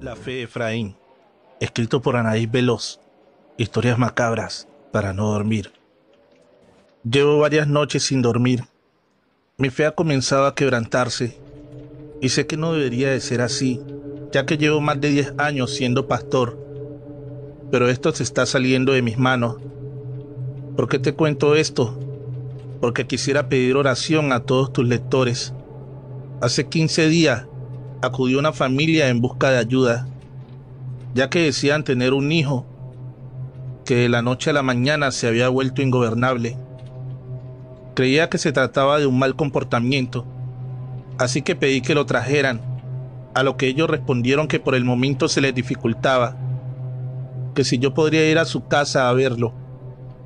La fe de Efraín, escrito por Anaís Veloz. Historias macabras para no dormir. Llevo varias noches sin dormir. Mi fe ha comenzado a quebrantarse y sé que no debería de ser así, ya que llevo más de 10 años siendo pastor. Pero esto se está saliendo de mis manos. ¿Por qué te cuento esto? Porque quisiera pedir oración a todos tus lectores. Hace 15 días acudió una familia en busca de ayuda, ya que decían tener un hijo que de la noche a la mañana se había vuelto ingobernable. Creía que se trataba de un mal comportamiento, así que pedí que lo trajeran, a lo que ellos respondieron que por el momento se les dificultaba, que si yo podría ir a su casa a verlo.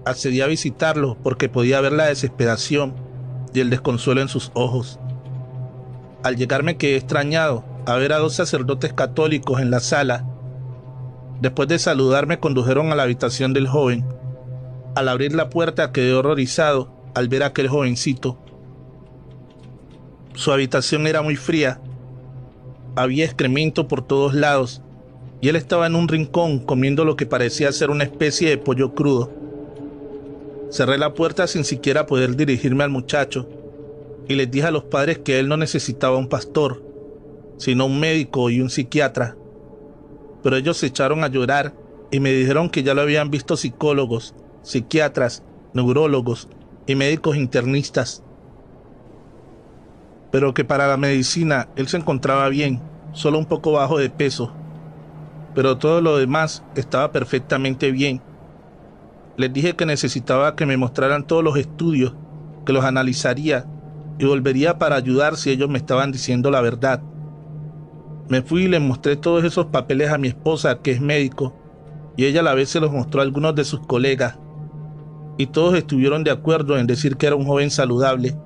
Accedí a visitarlo porque podía ver la desesperación y el desconsuelo en sus ojos. Al llegar me quedé extrañado a ver a dos sacerdotes católicos en la sala. Después de saludar me condujeron a la habitación del joven. Al abrir la puerta quedé horrorizado al ver a aquel jovencito. Su habitación era muy fría. Había excremento por todos lados y él estaba en un rincón comiendo lo que parecía ser una especie de pollo crudo. Cerré la puerta sin siquiera poder dirigirme al muchacho y les dije a los padres que él no necesitaba un pastor, sino un médico y un psiquiatra. Pero ellos se echaron a llorar y me dijeron que ya lo habían visto psicólogos, psiquiatras, neurólogos y médicos internistas. Pero que para la medicina él se encontraba bien, solo un poco bajo de peso. Pero todo lo demás estaba perfectamente bien. Les dije que necesitaba que me mostraran todos los estudios, que los analizaría y volvería para ayudar si ellos me estaban diciendo la verdad. Me fui y le mostré todos esos papeles a mi esposa, que es médico, y ella a la vez se los mostró a algunos de sus colegas, y todos estuvieron de acuerdo en decir que era un joven saludable.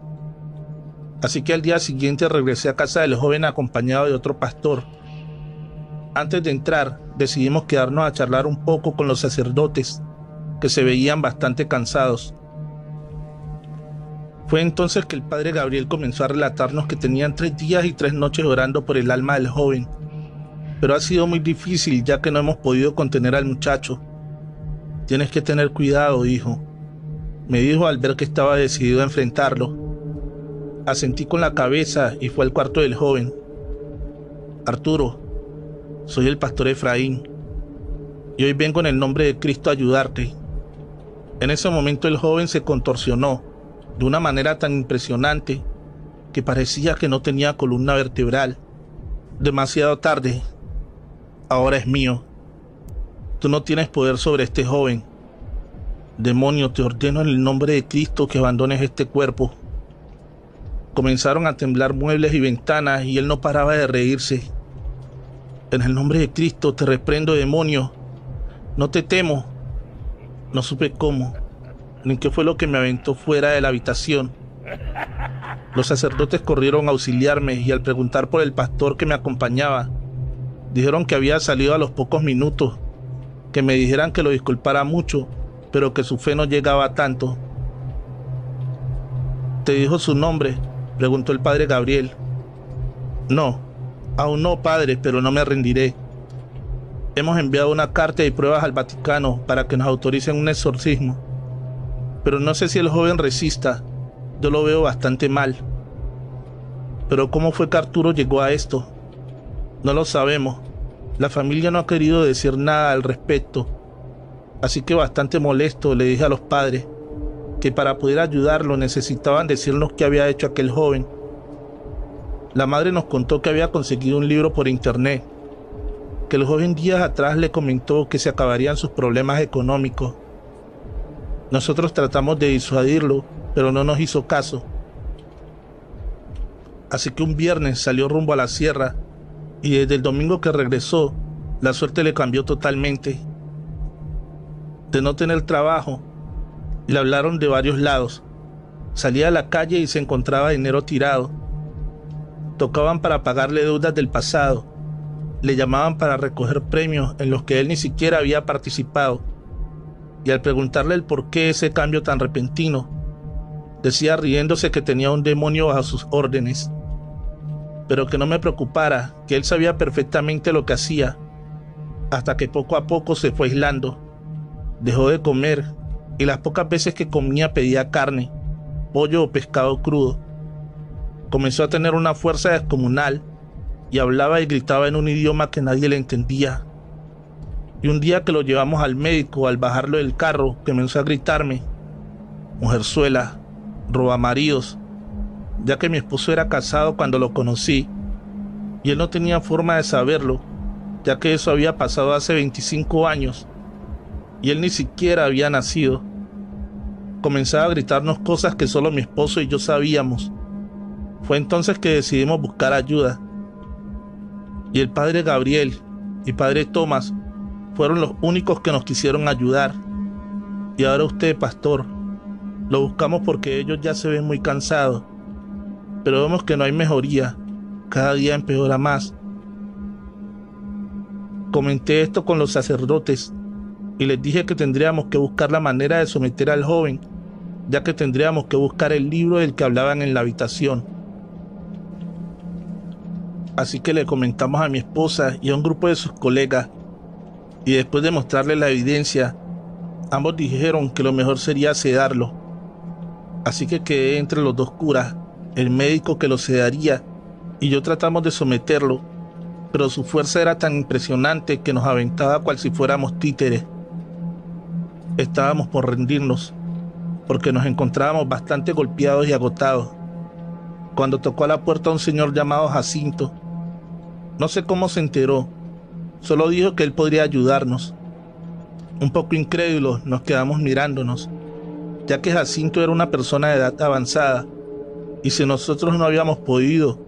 Así que al día siguiente regresé a casa del joven acompañado de otro pastor. Antes de entrar, decidimos quedarnos a charlar un poco con los sacerdotes, que se veían bastante cansados. Fue entonces que el padre Gabriel comenzó a relatarnos que tenían tres días y tres noches orando por el alma del joven, pero ha sido muy difícil ya que no hemos podido contener al muchacho. Tienes que tener cuidado, hijo, me dijo al ver que estaba decidido a enfrentarlo. Asentí con la cabeza y fue al cuarto del joven. Arturo, soy el pastor Efraín, y hoy vengo en el nombre de Cristo a ayudarte. En ese momento el joven se contorsionó de una manera tan impresionante que parecía que no tenía columna vertebral. Demasiado tarde. Ahora es mío. Tú no tienes poder sobre este joven. Demonio, te ordeno en el nombre de Cristo que abandones este cuerpo. Comenzaron a temblar muebles y ventanas y él no paraba de reírse. En el nombre de Cristo te reprendo, demonio. No te temo. No supe cómo ni qué fue lo que me aventó fuera de la habitación. Los sacerdotes corrieron a auxiliarme y al preguntar por el pastor que me acompañaba, dijeron que había salido a los pocos minutos, que me dijeran que lo disculpara mucho, pero que su fe no llegaba a tanto. ¿Te dijo su nombre? preguntó el padre Gabriel. No, aún no, padre, pero no me rendiré. Hemos enviado una carta y pruebas al Vaticano para que nos autoricen un exorcismo pero no sé si el joven resista. Yo lo veo bastante mal. Pero ¿cómo fue que Arturo llegó a esto? No lo sabemos. La familia no ha querido decir nada al respecto. Así que bastante molesto le dije a los padres que para poder ayudarlo necesitaban decirnos qué había hecho aquel joven. La madre nos contó que había conseguido un libro por internet, que el joven días atrás le comentó que se acabarían sus problemas económicos nosotros tratamos de disuadirlo, pero no nos hizo caso. Así que un viernes salió rumbo a la sierra y desde el domingo que regresó, la suerte le cambió totalmente. De no tener trabajo, le hablaron de varios lados. Salía a la calle y se encontraba dinero tirado. Tocaban para pagarle deudas del pasado. Le llamaban para recoger premios en los que él ni siquiera había participado y al preguntarle el por qué ese cambio tan repentino, decía riéndose que tenía un demonio bajo sus órdenes, pero que no me preocupara, que él sabía perfectamente lo que hacía, hasta que poco a poco se fue aislando, dejó de comer y las pocas veces que comía pedía carne, pollo o pescado crudo. Comenzó a tener una fuerza descomunal y hablaba y gritaba en un idioma que nadie le entendía. Y un día que lo llevamos al médico, al bajarlo del carro, comenzó a gritarme, mujerzuela, roba maridos, ya que mi esposo era casado cuando lo conocí, y él no tenía forma de saberlo, ya que eso había pasado hace 25 años, y él ni siquiera había nacido. Comenzaba a gritarnos cosas que solo mi esposo y yo sabíamos. Fue entonces que decidimos buscar ayuda. Y el padre Gabriel y padre Tomás fueron los únicos que nos quisieron ayudar. Y ahora usted, pastor, lo buscamos porque ellos ya se ven muy cansados. Pero vemos que no hay mejoría. Cada día empeora más. Comenté esto con los sacerdotes y les dije que tendríamos que buscar la manera de someter al joven, ya que tendríamos que buscar el libro del que hablaban en la habitación. Así que le comentamos a mi esposa y a un grupo de sus colegas y después de mostrarle la evidencia, ambos dijeron que lo mejor sería sedarlo. Así que quedé entre los dos curas, el médico que lo sedaría y yo tratamos de someterlo, pero su fuerza era tan impresionante que nos aventaba cual si fuéramos títeres. Estábamos por rendirnos, porque nos encontrábamos bastante golpeados y agotados, cuando tocó a la puerta un señor llamado Jacinto. No sé cómo se enteró, Solo dijo que él podría ayudarnos. Un poco incrédulos nos quedamos mirándonos, ya que Jacinto era una persona de edad avanzada, y si nosotros no habíamos podido,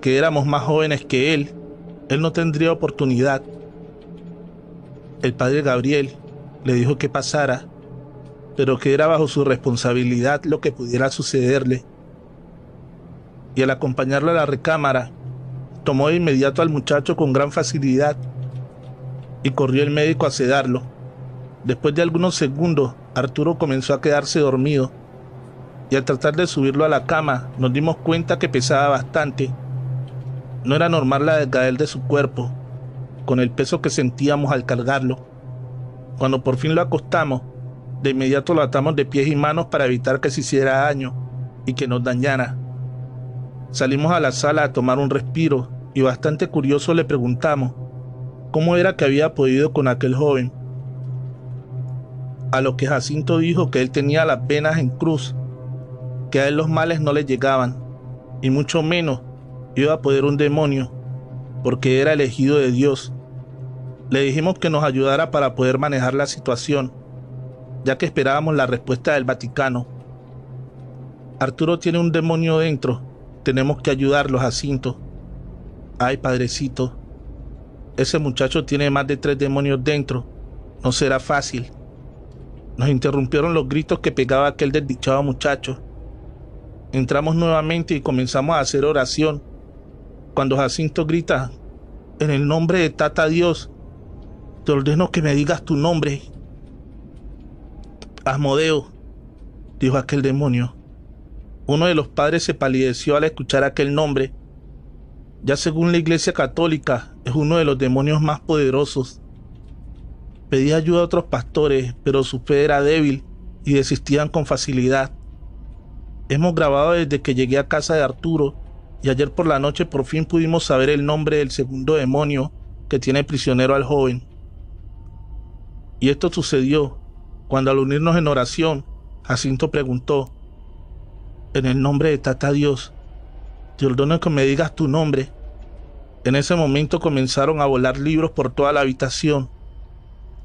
que éramos más jóvenes que él, él no tendría oportunidad. El padre Gabriel le dijo que pasara, pero que era bajo su responsabilidad lo que pudiera sucederle. Y al acompañarlo a la recámara, tomó de inmediato al muchacho con gran facilidad y corrió el médico a sedarlo. Después de algunos segundos, Arturo comenzó a quedarse dormido y al tratar de subirlo a la cama nos dimos cuenta que pesaba bastante. No era normal la desgael de su cuerpo, con el peso que sentíamos al cargarlo. Cuando por fin lo acostamos, de inmediato lo atamos de pies y manos para evitar que se hiciera daño y que nos dañara. Salimos a la sala a tomar un respiro y bastante curioso le preguntamos cómo era que había podido con aquel joven. A lo que Jacinto dijo que él tenía las venas en cruz, que a él los males no le llegaban, y mucho menos iba a poder un demonio, porque era elegido de Dios. Le dijimos que nos ayudara para poder manejar la situación, ya que esperábamos la respuesta del Vaticano. Arturo tiene un demonio dentro, tenemos que ayudarlo, Jacinto. Ay, padrecito, ese muchacho tiene más de tres demonios dentro. No será fácil. Nos interrumpieron los gritos que pegaba aquel desdichado muchacho. Entramos nuevamente y comenzamos a hacer oración. Cuando Jacinto grita, en el nombre de Tata Dios, te ordeno que me digas tu nombre. Asmodeo, dijo aquel demonio. Uno de los padres se palideció al escuchar aquel nombre ya según la Iglesia Católica, es uno de los demonios más poderosos. Pedí ayuda a otros pastores, pero su fe era débil y desistían con facilidad. Hemos grabado desde que llegué a casa de Arturo y ayer por la noche por fin pudimos saber el nombre del segundo demonio que tiene prisionero al joven. Y esto sucedió cuando al unirnos en oración, Jacinto preguntó, en el nombre de Tata Dios, te ordeno que me digas tu nombre. En ese momento comenzaron a volar libros por toda la habitación.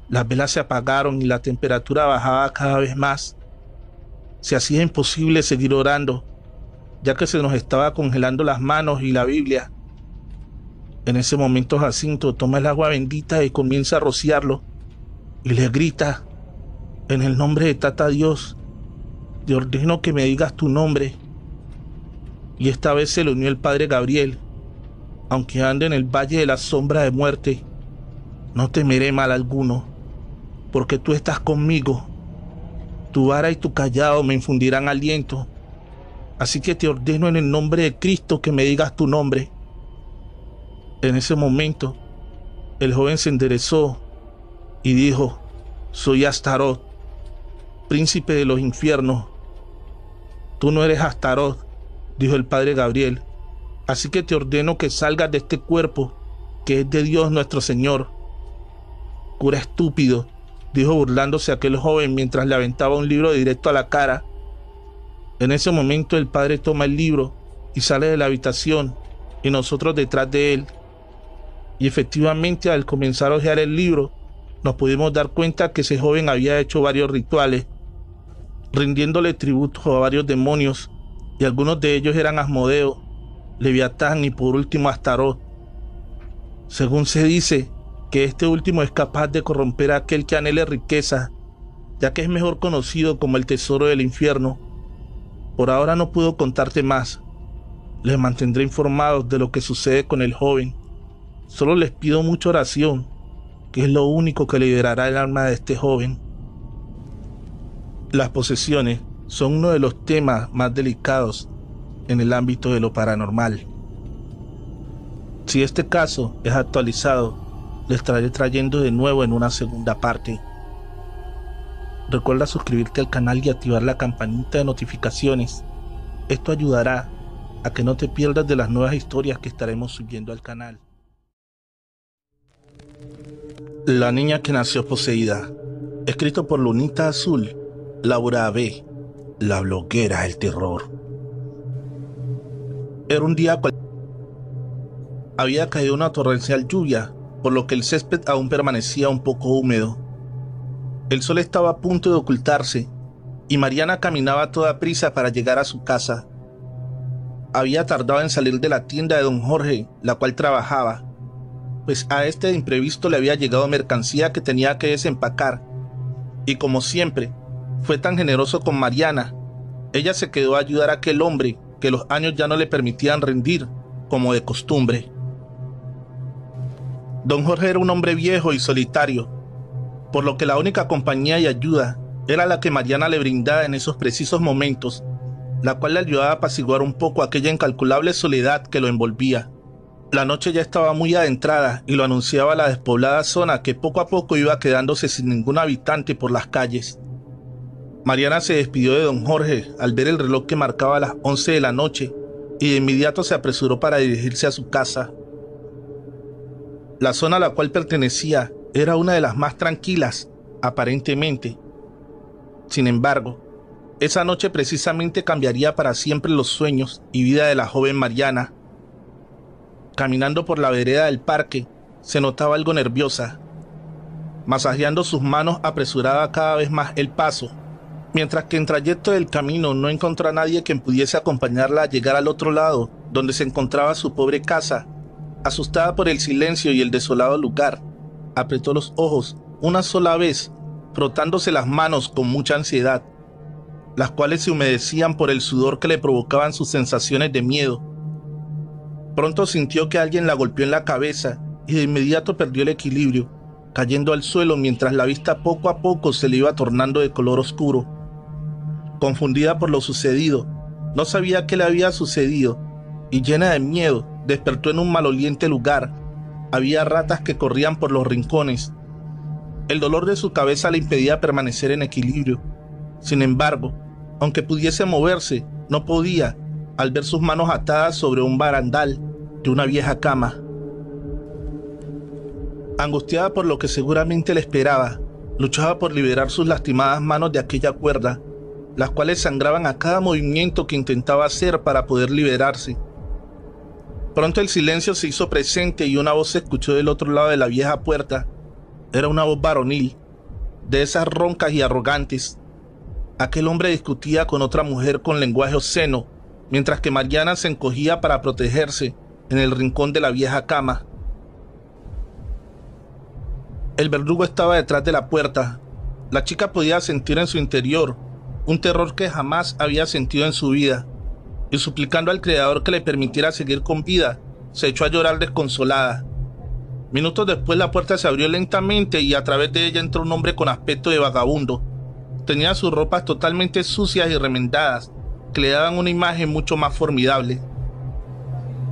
Las velas se apagaron y la temperatura bajaba cada vez más. Se hacía imposible seguir orando, ya que se nos estaba congelando las manos y la Biblia. En ese momento Jacinto toma el agua bendita y comienza a rociarlo y le grita, en el nombre de Tata Dios, te ordeno que me digas tu nombre y esta vez se le unió el padre Gabriel. Aunque ande en el valle de la sombra de muerte, no temeré mal alguno, porque tú estás conmigo. Tu vara y tu callado me infundirán aliento. Así que te ordeno en el nombre de Cristo que me digas tu nombre. En ese momento, el joven se enderezó y dijo, soy Astarot, príncipe de los infiernos. Tú no eres Astarot, dijo el padre Gabriel, así que te ordeno que salgas de este cuerpo que es de Dios nuestro Señor. Cura estúpido, dijo burlándose aquel joven mientras le aventaba un libro directo a la cara. En ese momento el padre toma el libro y sale de la habitación y nosotros detrás de él. Y efectivamente al comenzar a hojear el libro, nos pudimos dar cuenta que ese joven había hecho varios rituales, rindiéndole tributo a varios demonios, y algunos de ellos eran Asmodeo, Leviatán y por último Astarot. Según se dice, que este último es capaz de corromper a aquel que anhele riqueza, ya que es mejor conocido como el tesoro del infierno. Por ahora no puedo contarte más. Les mantendré informados de lo que sucede con el joven. Solo les pido mucha oración, que es lo único que liberará el alma de este joven. Las posesiones son uno de los temas más delicados en el ámbito de lo paranormal. Si este caso es actualizado, le estaré trayendo de nuevo en una segunda parte. Recuerda suscribirte al canal y activar la campanita de notificaciones. Esto ayudará a que no te pierdas de las nuevas historias que estaremos subiendo al canal. La niña que nació poseída. Escrito por Lunita Azul, Laura B. La bloguera del terror. Era un día cual había caído una torrencial lluvia, por lo que el césped aún permanecía un poco húmedo. El sol estaba a punto de ocultarse y Mariana caminaba a toda prisa para llegar a su casa. Había tardado en salir de la tienda de don Jorge, la cual trabajaba, pues a este imprevisto le había llegado mercancía que tenía que desempacar. Y como siempre, fue tan generoso con Mariana. Ella se quedó a ayudar a aquel hombre que los años ya no le permitían rendir, como de costumbre. Don Jorge era un hombre viejo y solitario, por lo que la única compañía y ayuda era la que Mariana le brindaba en esos precisos momentos, la cual le ayudaba a apaciguar un poco aquella incalculable soledad que lo envolvía. La noche ya estaba muy adentrada y lo anunciaba la despoblada zona que poco a poco iba quedándose sin ningún habitante por las calles. Mariana se despidió de don Jorge al ver el reloj que marcaba las 11 de la noche y de inmediato se apresuró para dirigirse a su casa. La zona a la cual pertenecía era una de las más tranquilas, aparentemente. Sin embargo, esa noche precisamente cambiaría para siempre los sueños y vida de la joven Mariana. Caminando por la vereda del parque, se notaba algo nerviosa. Masajeando sus manos apresuraba cada vez más el paso, mientras que en trayecto del camino no encontró a nadie quien pudiese acompañarla a llegar al otro lado, donde se encontraba su pobre casa Asustada por el silencio y el desolado lugar, apretó los ojos una sola vez, frotándose las manos con mucha ansiedad, las cuales se humedecían por el sudor que le provocaban sus sensaciones de miedo. Pronto sintió que alguien la golpeó en la cabeza y de inmediato perdió el equilibrio, cayendo al suelo mientras la vista poco a poco se le iba tornando de color oscuro. Confundida por lo sucedido, no sabía qué le había sucedido y llena de miedo, despertó en un maloliente lugar. Había ratas que corrían por los rincones. El dolor de su cabeza le impedía permanecer en equilibrio. Sin embargo, aunque pudiese moverse, no podía al ver sus manos atadas sobre un barandal de una vieja cama. Angustiada por lo que seguramente le esperaba, luchaba por liberar sus lastimadas manos de aquella cuerda, las cuales sangraban a cada movimiento que intentaba hacer para poder liberarse. Pronto el silencio se hizo presente y una voz se escuchó del otro lado de la vieja puerta. Era una voz varonil, de esas roncas y arrogantes. Aquel hombre discutía con otra mujer con lenguaje obsceno, mientras que Mariana se encogía para protegerse en el rincón de la vieja cama. El verdugo estaba detrás de la puerta. La chica podía sentir en su interior un terror que jamás había sentido en su vida y suplicando al Creador que le permitiera seguir con vida, se echó a llorar desconsolada. Minutos después la puerta se abrió lentamente y a través de ella entró un hombre con aspecto de vagabundo. Tenía sus ropas totalmente sucias y remendadas, que le daban una imagen mucho más formidable.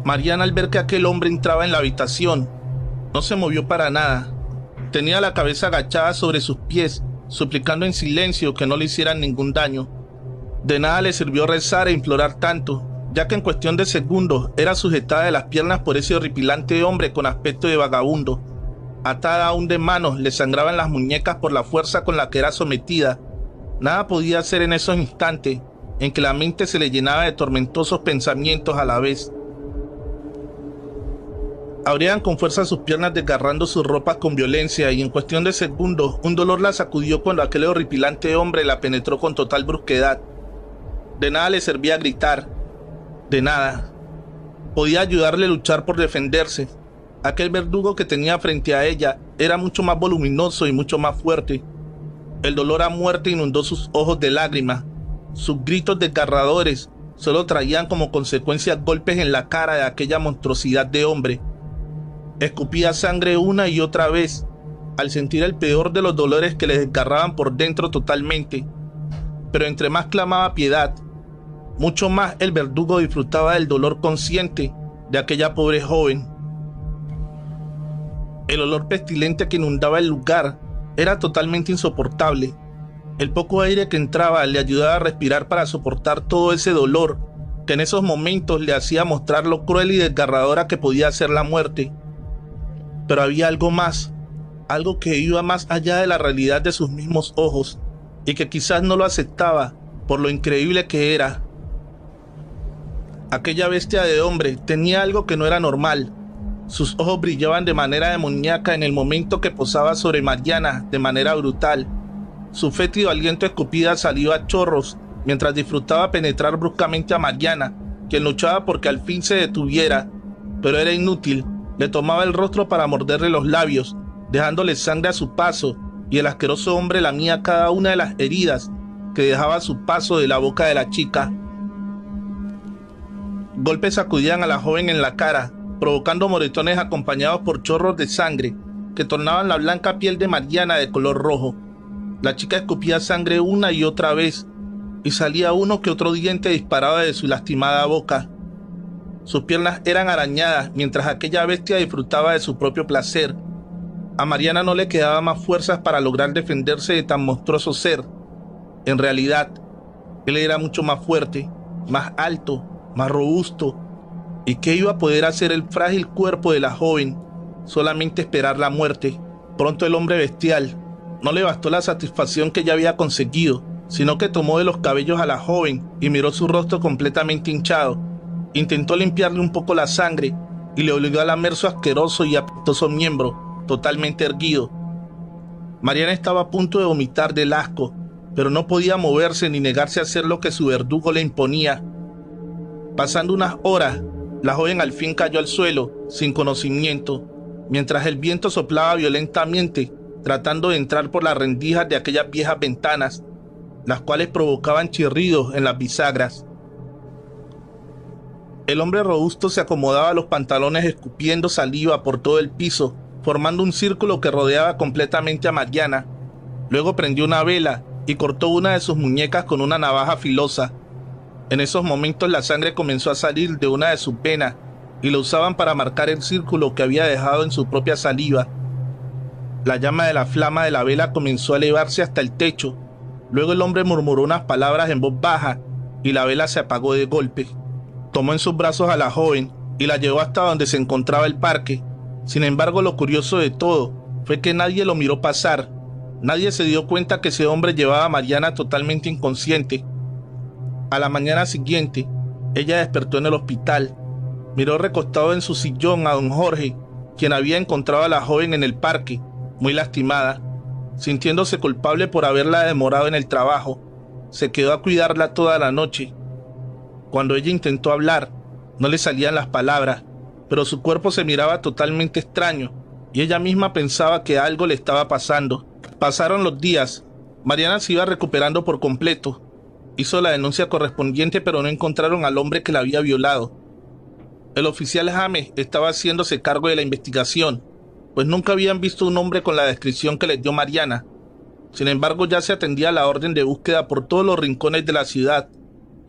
Mariana al ver que aquel hombre entraba en la habitación, no se movió para nada. Tenía la cabeza agachada sobre sus pies, suplicando en silencio que no le hicieran ningún daño. De nada le sirvió rezar e implorar tanto, ya que en cuestión de segundos era sujetada de las piernas por ese horripilante hombre con aspecto de vagabundo. Atada aún de manos, le sangraban las muñecas por la fuerza con la que era sometida. Nada podía hacer en esos instantes en que la mente se le llenaba de tormentosos pensamientos a la vez. Abrían con fuerza sus piernas desgarrando sus ropas con violencia y en cuestión de segundos un dolor la sacudió cuando aquel horripilante hombre la penetró con total brusquedad. De nada le servía gritar, de nada. Podía ayudarle a luchar por defenderse. Aquel verdugo que tenía frente a ella era mucho más voluminoso y mucho más fuerte. El dolor a muerte inundó sus ojos de lágrimas. Sus gritos desgarradores solo traían como consecuencia golpes en la cara de aquella monstruosidad de hombre. Escupía sangre una y otra vez, al sentir el peor de los dolores que le desgarraban por dentro totalmente. Pero entre más clamaba piedad, mucho más el verdugo disfrutaba del dolor consciente de aquella pobre joven. El olor pestilente que inundaba el lugar era totalmente insoportable. El poco aire que entraba le ayudaba a respirar para soportar todo ese dolor que en esos momentos le hacía mostrar lo cruel y desgarradora que podía ser la muerte. Pero había algo más, algo que iba más allá de la realidad de sus mismos ojos y que quizás no lo aceptaba por lo increíble que era. Aquella bestia de hombre tenía algo que no era normal. Sus ojos brillaban de manera demoníaca en el momento que posaba sobre Mariana de manera brutal. Su fétido aliento escupida salió a chorros mientras disfrutaba penetrar bruscamente a Mariana, quien luchaba porque al fin se detuviera, pero era inútil. Le tomaba el rostro para morderle los labios, dejándole sangre a su paso, y el asqueroso hombre lamía cada una de las heridas que dejaba a su paso de la boca de la chica. Golpes sacudían a la joven en la cara, provocando moretones acompañados por chorros de sangre que tornaban la blanca piel de Mariana de color rojo. La chica escupía sangre una y otra vez, y salía uno que otro diente disparado de su lastimada boca. Sus piernas eran arañadas mientras aquella bestia disfrutaba de su propio placer. A Mariana no le quedaba más fuerzas para lograr defenderse de tan monstruoso ser. En realidad, él era mucho más fuerte, más alto más robusto. ¿Y qué iba a poder hacer el frágil cuerpo de la joven? Solamente esperar la muerte. Pronto el hombre bestial no le bastó la satisfacción que ya había conseguido, sino que tomó de los cabellos a la joven y miró su rostro completamente hinchado. Intentó limpiarle un poco la sangre y le obligó a lamer su asqueroso y apetoso miembro, totalmente erguido. Mariana estaba a punto de vomitar del asco, pero no podía moverse ni negarse a hacer lo que su verdugo le imponía Pasando unas horas, la joven al fin cayó al suelo, sin conocimiento, mientras el viento soplaba violentamente, tratando de entrar por las rendijas de aquellas viejas ventanas, las cuales provocaban chirridos en las bisagras. El hombre robusto se acomodaba los pantalones escupiendo saliva por todo el piso, formando un círculo que rodeaba completamente a Mariana. Luego prendió una vela y cortó una de sus muñecas con una navaja filosa. En esos momentos la sangre comenzó a salir de una de sus venas y lo usaban para marcar el círculo que había dejado en su propia saliva. La llama de la flama de la vela comenzó a elevarse hasta el techo. Luego el hombre murmuró unas palabras en voz baja y la vela se apagó de golpe. Tomó en sus brazos a la joven y la llevó hasta donde se encontraba el parque. Sin embargo, lo curioso de todo fue que nadie lo miró pasar. Nadie se dio cuenta que ese hombre llevaba a Mariana totalmente inconsciente a la mañana siguiente, ella despertó en el hospital. Miró recostado en su sillón a don Jorge, quien había encontrado a la joven en el parque, muy lastimada. Sintiéndose culpable por haberla demorado en el trabajo, se quedó a cuidarla toda la noche. Cuando ella intentó hablar, no le salían las palabras, pero su cuerpo se miraba totalmente extraño y ella misma pensaba que algo le estaba pasando. Pasaron los días. Mariana se iba recuperando por completo hizo la denuncia correspondiente pero no encontraron al hombre que la había violado. El oficial James estaba haciéndose cargo de la investigación pues nunca habían visto un hombre con la descripción que les dio Mariana. Sin embargo, ya se atendía la orden de búsqueda por todos los rincones de la ciudad,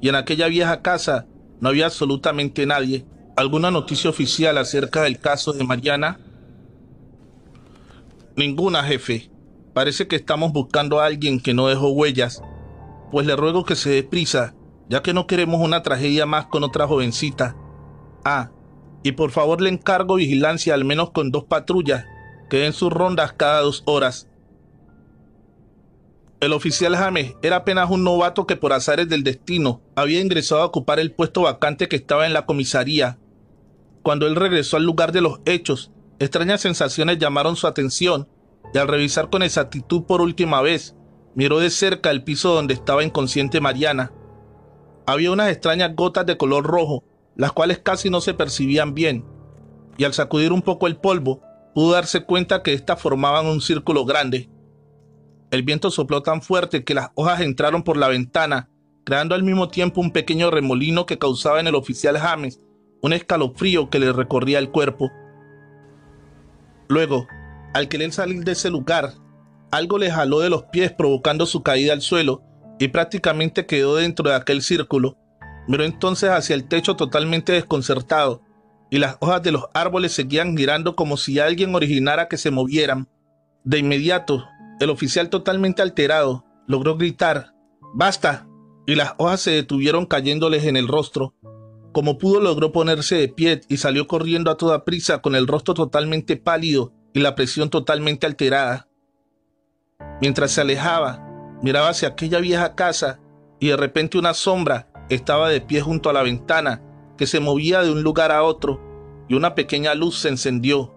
y en aquella vieja casa no había absolutamente nadie. ¿Alguna noticia oficial acerca del caso de Mariana? Ninguna, jefe. Parece que estamos buscando a alguien que no dejó huellas. Pues le ruego que se dé prisa, ya que no queremos una tragedia más con otra jovencita. Ah, y por favor le encargo vigilancia al menos con dos patrullas, que den sus rondas cada dos horas. El oficial James era apenas un novato que por azares del destino había ingresado a ocupar el puesto vacante que estaba en la comisaría. Cuando él regresó al lugar de los hechos, extrañas sensaciones llamaron su atención y al revisar con exactitud por última vez, miró de cerca el piso donde estaba inconsciente Mariana. Había unas extrañas gotas de color rojo las cuales casi no se percibían bien, y al sacudir un poco el polvo, pudo darse cuenta que éstas formaban un círculo grande. El viento sopló tan fuerte que las hojas entraron por la ventana, creando al mismo tiempo un pequeño remolino que causaba en el oficial James un escalofrío que le recorría el cuerpo. Luego, al querer salir de ese lugar, algo le jaló de los pies provocando su caída al suelo y prácticamente quedó dentro de aquel círculo, miró entonces hacia el techo totalmente desconcertado, y las hojas de los árboles seguían girando como si alguien originara que se movieran. De inmediato, el oficial totalmente alterado logró gritar, ¡Basta! y las hojas se detuvieron cayéndoles en el rostro. Como pudo logró ponerse de pie y salió corriendo a toda prisa con el rostro totalmente pálido y la presión totalmente alterada. Mientras se alejaba, miraba hacia aquella vieja casa y de repente una sombra estaba de pie junto a la ventana, que se movía de un lugar a otro, y una pequeña luz se encendió.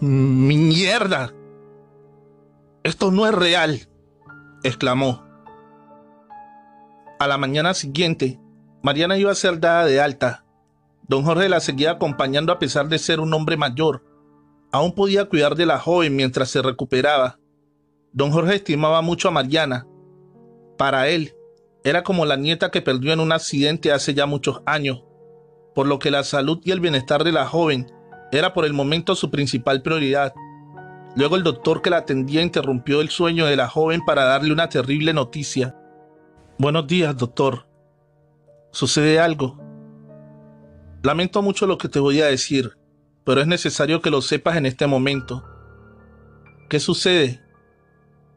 ¡Mierda! Esto no es real, exclamó. A la mañana siguiente, Mariana iba a ser dada de alta. Don Jorge la seguía acompañando a pesar de ser un hombre mayor. Aún podía cuidar de la joven mientras se recuperaba. Don Jorge estimaba mucho a Mariana. Para él, era como la nieta que perdió en un accidente hace ya muchos años, por lo que la salud y el bienestar de la joven era por el momento su principal prioridad. Luego el doctor que la atendía interrumpió el sueño de la joven para darle una terrible noticia. Buenos días, doctor. ¿Sucede algo? Lamento mucho lo que te voy a decir, pero es necesario que lo sepas en este momento. ¿Qué sucede?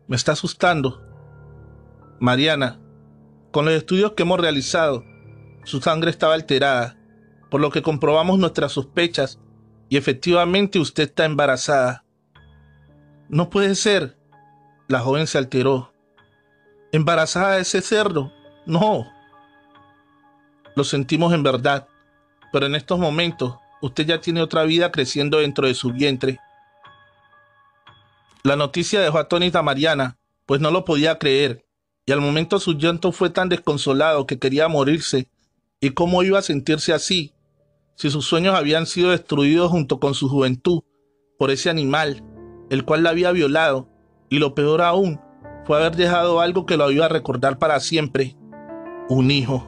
Me está asustando. Mariana, con los estudios que hemos realizado, su sangre estaba alterada, por lo que comprobamos nuestras sospechas y efectivamente usted está embarazada. No puede ser. La joven se alteró. ¿Embarazada de ese cerdo? No. Lo sentimos en verdad, pero en estos momentos usted ya tiene otra vida creciendo dentro de su vientre. La noticia dejó atónita a Mariana, pues no lo podía creer y al momento su llanto fue tan desconsolado que quería morirse. ¿Y cómo iba a sentirse así? Si sus sueños habían sido destruidos junto con su juventud por ese animal, el cual la había violado, y lo peor aún fue haber dejado algo que lo iba a recordar para siempre, un hijo.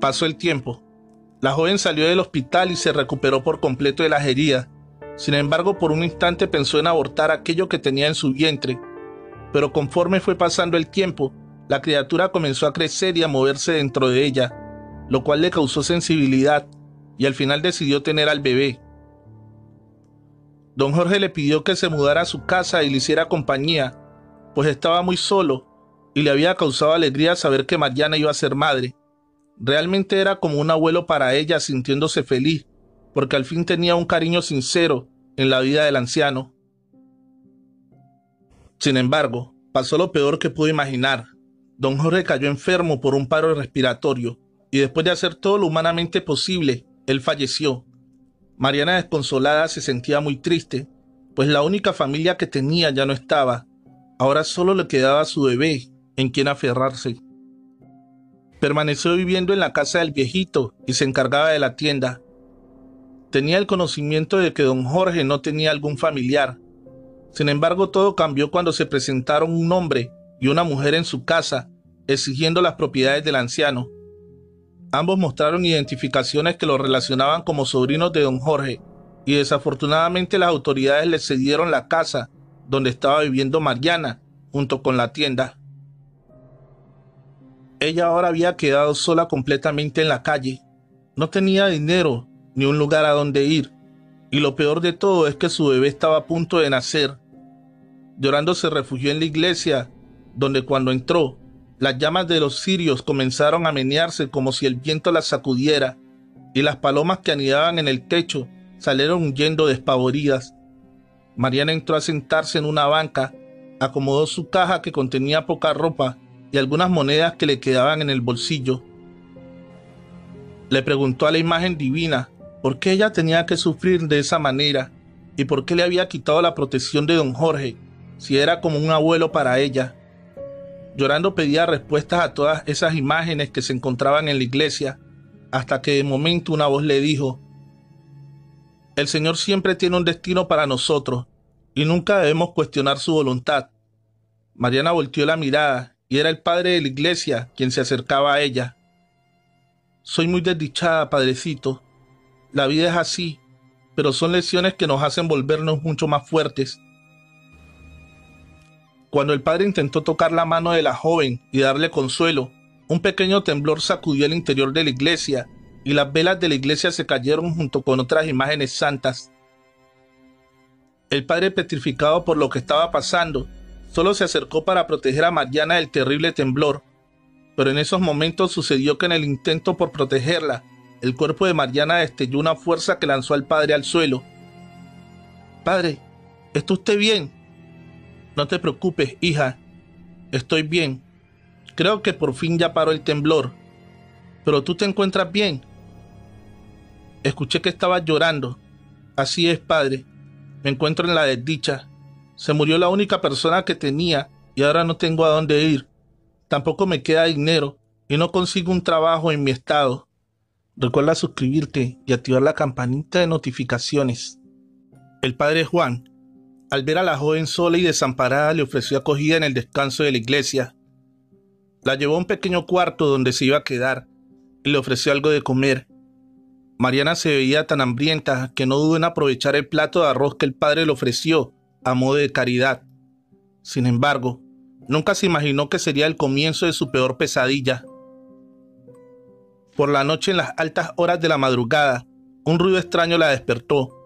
Pasó el tiempo. La joven salió del hospital y se recuperó por completo de las heridas. Sin embargo, por un instante pensó en abortar aquello que tenía en su vientre, pero conforme fue pasando el tiempo, la criatura comenzó a crecer y a moverse dentro de ella, lo cual le causó sensibilidad y al final decidió tener al bebé. Don Jorge le pidió que se mudara a su casa y le hiciera compañía, pues estaba muy solo y le había causado alegría saber que Mariana iba a ser madre. Realmente era como un abuelo para ella sintiéndose feliz, porque al fin tenía un cariño sincero en la vida del anciano. Sin embargo, pasó lo peor que pudo imaginar. Don Jorge cayó enfermo por un paro respiratorio y después de hacer todo lo humanamente posible, él falleció. Mariana desconsolada se sentía muy triste, pues la única familia que tenía ya no estaba. Ahora solo le quedaba su bebé en quien aferrarse. Permaneció viviendo en la casa del viejito y se encargaba de la tienda. Tenía el conocimiento de que don Jorge no tenía algún familiar, sin embargo, todo cambió cuando se presentaron un hombre y una mujer en su casa exigiendo las propiedades del anciano. Ambos mostraron identificaciones que lo relacionaban como sobrinos de don Jorge, y desafortunadamente las autoridades le cedieron la casa donde estaba viviendo Mariana junto con la tienda. Ella ahora había quedado sola completamente en la calle. No tenía dinero ni un lugar a donde ir. Y lo peor de todo es que su bebé estaba a punto de nacer. Llorando se refugió en la iglesia, donde cuando entró, las llamas de los cirios comenzaron a menearse como si el viento las sacudiera, y las palomas que anidaban en el techo salieron huyendo despavoridas. Mariana entró a sentarse en una banca, acomodó su caja que contenía poca ropa y algunas monedas que le quedaban en el bolsillo. Le preguntó a la imagen divina por qué ella tenía que sufrir de esa manera y por qué le había quitado la protección de don Jorge, si era como un abuelo para ella. Llorando pedía respuestas a todas esas imágenes que se encontraban en la iglesia, hasta que de momento una voz le dijo, El Señor siempre tiene un destino para nosotros, y nunca debemos cuestionar su voluntad. Mariana volteó la mirada y era el padre de la iglesia quien se acercaba a ella. Soy muy desdichada, padrecito. La vida es así, pero son lesiones que nos hacen volvernos mucho más fuertes. Cuando el padre intentó tocar la mano de la joven y darle consuelo, un pequeño temblor sacudió el interior de la iglesia y las velas de la iglesia se cayeron junto con otras imágenes santas. El padre petrificado por lo que estaba pasando, Solo se acercó para proteger a Mariana del terrible temblor, pero en esos momentos sucedió que en el intento por protegerla, el cuerpo de Mariana destelló una fuerza que lanzó al padre al suelo. Padre, ¿está usted bien? No te preocupes, hija. Estoy bien. Creo que por fin ya paró el temblor. Pero tú te encuentras bien. Escuché que estabas llorando. Así es, padre. Me encuentro en la desdicha. Se murió la única persona que tenía y ahora no tengo a dónde ir. Tampoco me queda dinero y no consigo un trabajo en mi estado. Recuerda suscribirte y activar la campanita de notificaciones. El padre Juan, al ver a la joven sola y desamparada, le ofreció acogida en el descanso de la iglesia. La llevó a un pequeño cuarto donde se iba a quedar y le ofreció algo de comer. Mariana se veía tan hambrienta que no dudó en aprovechar el plato de arroz que el padre le ofreció a modo de caridad. Sin embargo, nunca se imaginó que sería el comienzo de su peor pesadilla. Por la noche en las altas horas de la madrugada, un ruido extraño la despertó.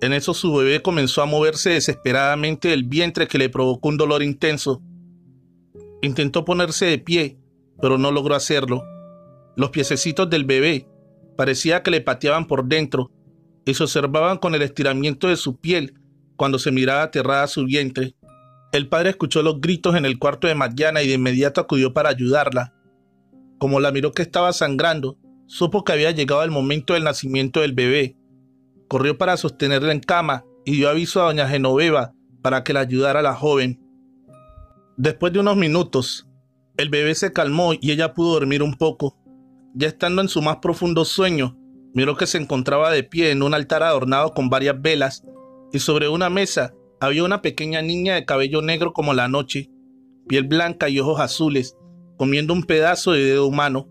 En eso su bebé comenzó a moverse desesperadamente del vientre que le provocó un dolor intenso. Intentó ponerse de pie, pero no logró hacerlo. Los piececitos del bebé parecía que le pateaban por dentro y se observaban con el estiramiento de su piel cuando se miraba aterrada su vientre. El padre escuchó los gritos en el cuarto de Mariana y de inmediato acudió para ayudarla. Como la miró que estaba sangrando, supo que había llegado el momento del nacimiento del bebé. Corrió para sostenerla en cama y dio aviso a doña Genoveva para que la ayudara a la joven. Después de unos minutos, el bebé se calmó y ella pudo dormir un poco. Ya estando en su más profundo sueño, miró que se encontraba de pie en un altar adornado con varias velas y sobre una mesa había una pequeña niña de cabello negro como la noche, piel blanca y ojos azules, comiendo un pedazo de dedo humano.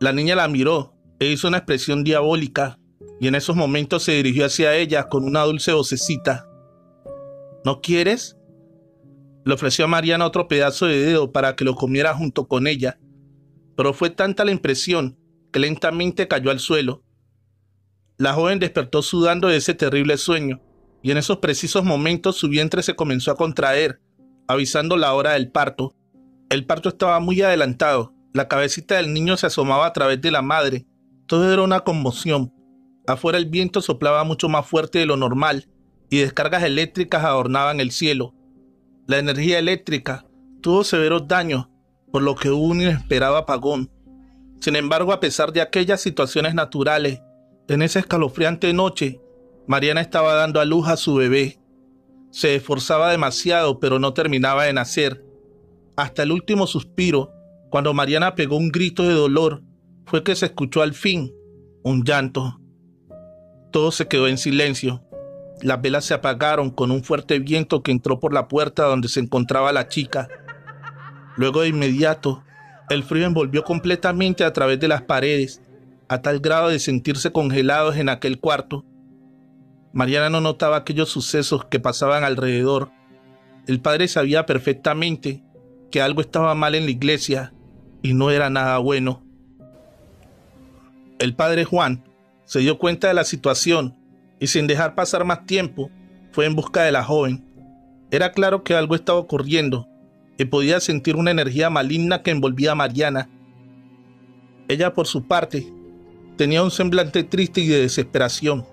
La niña la miró e hizo una expresión diabólica, y en esos momentos se dirigió hacia ella con una dulce vocecita. ¿No quieres? Le ofreció a Mariana otro pedazo de dedo para que lo comiera junto con ella, pero fue tanta la impresión que lentamente cayó al suelo. La joven despertó sudando de ese terrible sueño, y en esos precisos momentos su vientre se comenzó a contraer, avisando la hora del parto. El parto estaba muy adelantado, la cabecita del niño se asomaba a través de la madre, todo era una conmoción. Afuera el viento soplaba mucho más fuerte de lo normal, y descargas eléctricas adornaban el cielo. La energía eléctrica tuvo severos daños, por lo que hubo un inesperado apagón. Sin embargo, a pesar de aquellas situaciones naturales, en esa escalofriante noche, Mariana estaba dando a luz a su bebé. Se esforzaba demasiado, pero no terminaba de nacer. Hasta el último suspiro, cuando Mariana pegó un grito de dolor, fue que se escuchó al fin un llanto. Todo se quedó en silencio. Las velas se apagaron con un fuerte viento que entró por la puerta donde se encontraba la chica. Luego de inmediato, el frío envolvió completamente a través de las paredes a tal grado de sentirse congelados en aquel cuarto. Mariana no notaba aquellos sucesos que pasaban alrededor. El padre sabía perfectamente que algo estaba mal en la iglesia y no era nada bueno. El padre Juan se dio cuenta de la situación y sin dejar pasar más tiempo fue en busca de la joven. Era claro que algo estaba ocurriendo y podía sentir una energía maligna que envolvía a Mariana. Ella por su parte tenía un semblante triste y de desesperación,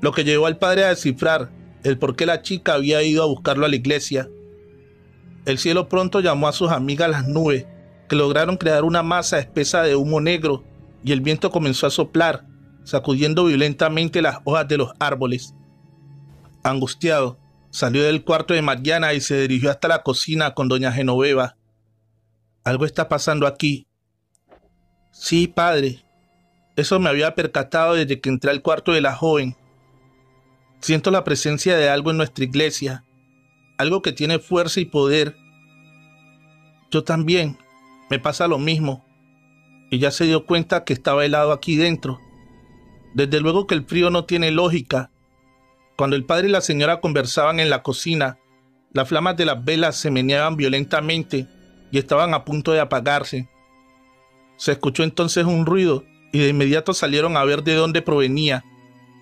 lo que llevó al padre a descifrar el por qué la chica había ido a buscarlo a la iglesia. El cielo pronto llamó a sus amigas las nubes, que lograron crear una masa espesa de humo negro, y el viento comenzó a soplar, sacudiendo violentamente las hojas de los árboles. Angustiado, salió del cuarto de Mariana y se dirigió hasta la cocina con doña Genoveva. Algo está pasando aquí. Sí, padre, eso me había percatado desde que entré al cuarto de la joven. Siento la presencia de algo en nuestra iglesia, algo que tiene fuerza y poder. Yo también, me pasa lo mismo. Ya se dio cuenta que estaba helado aquí dentro. Desde luego que el frío no tiene lógica. Cuando el padre y la señora conversaban en la cocina, las flamas de las velas se meneaban violentamente y estaban a punto de apagarse. Se escuchó entonces un ruido y de inmediato salieron a ver de dónde provenía,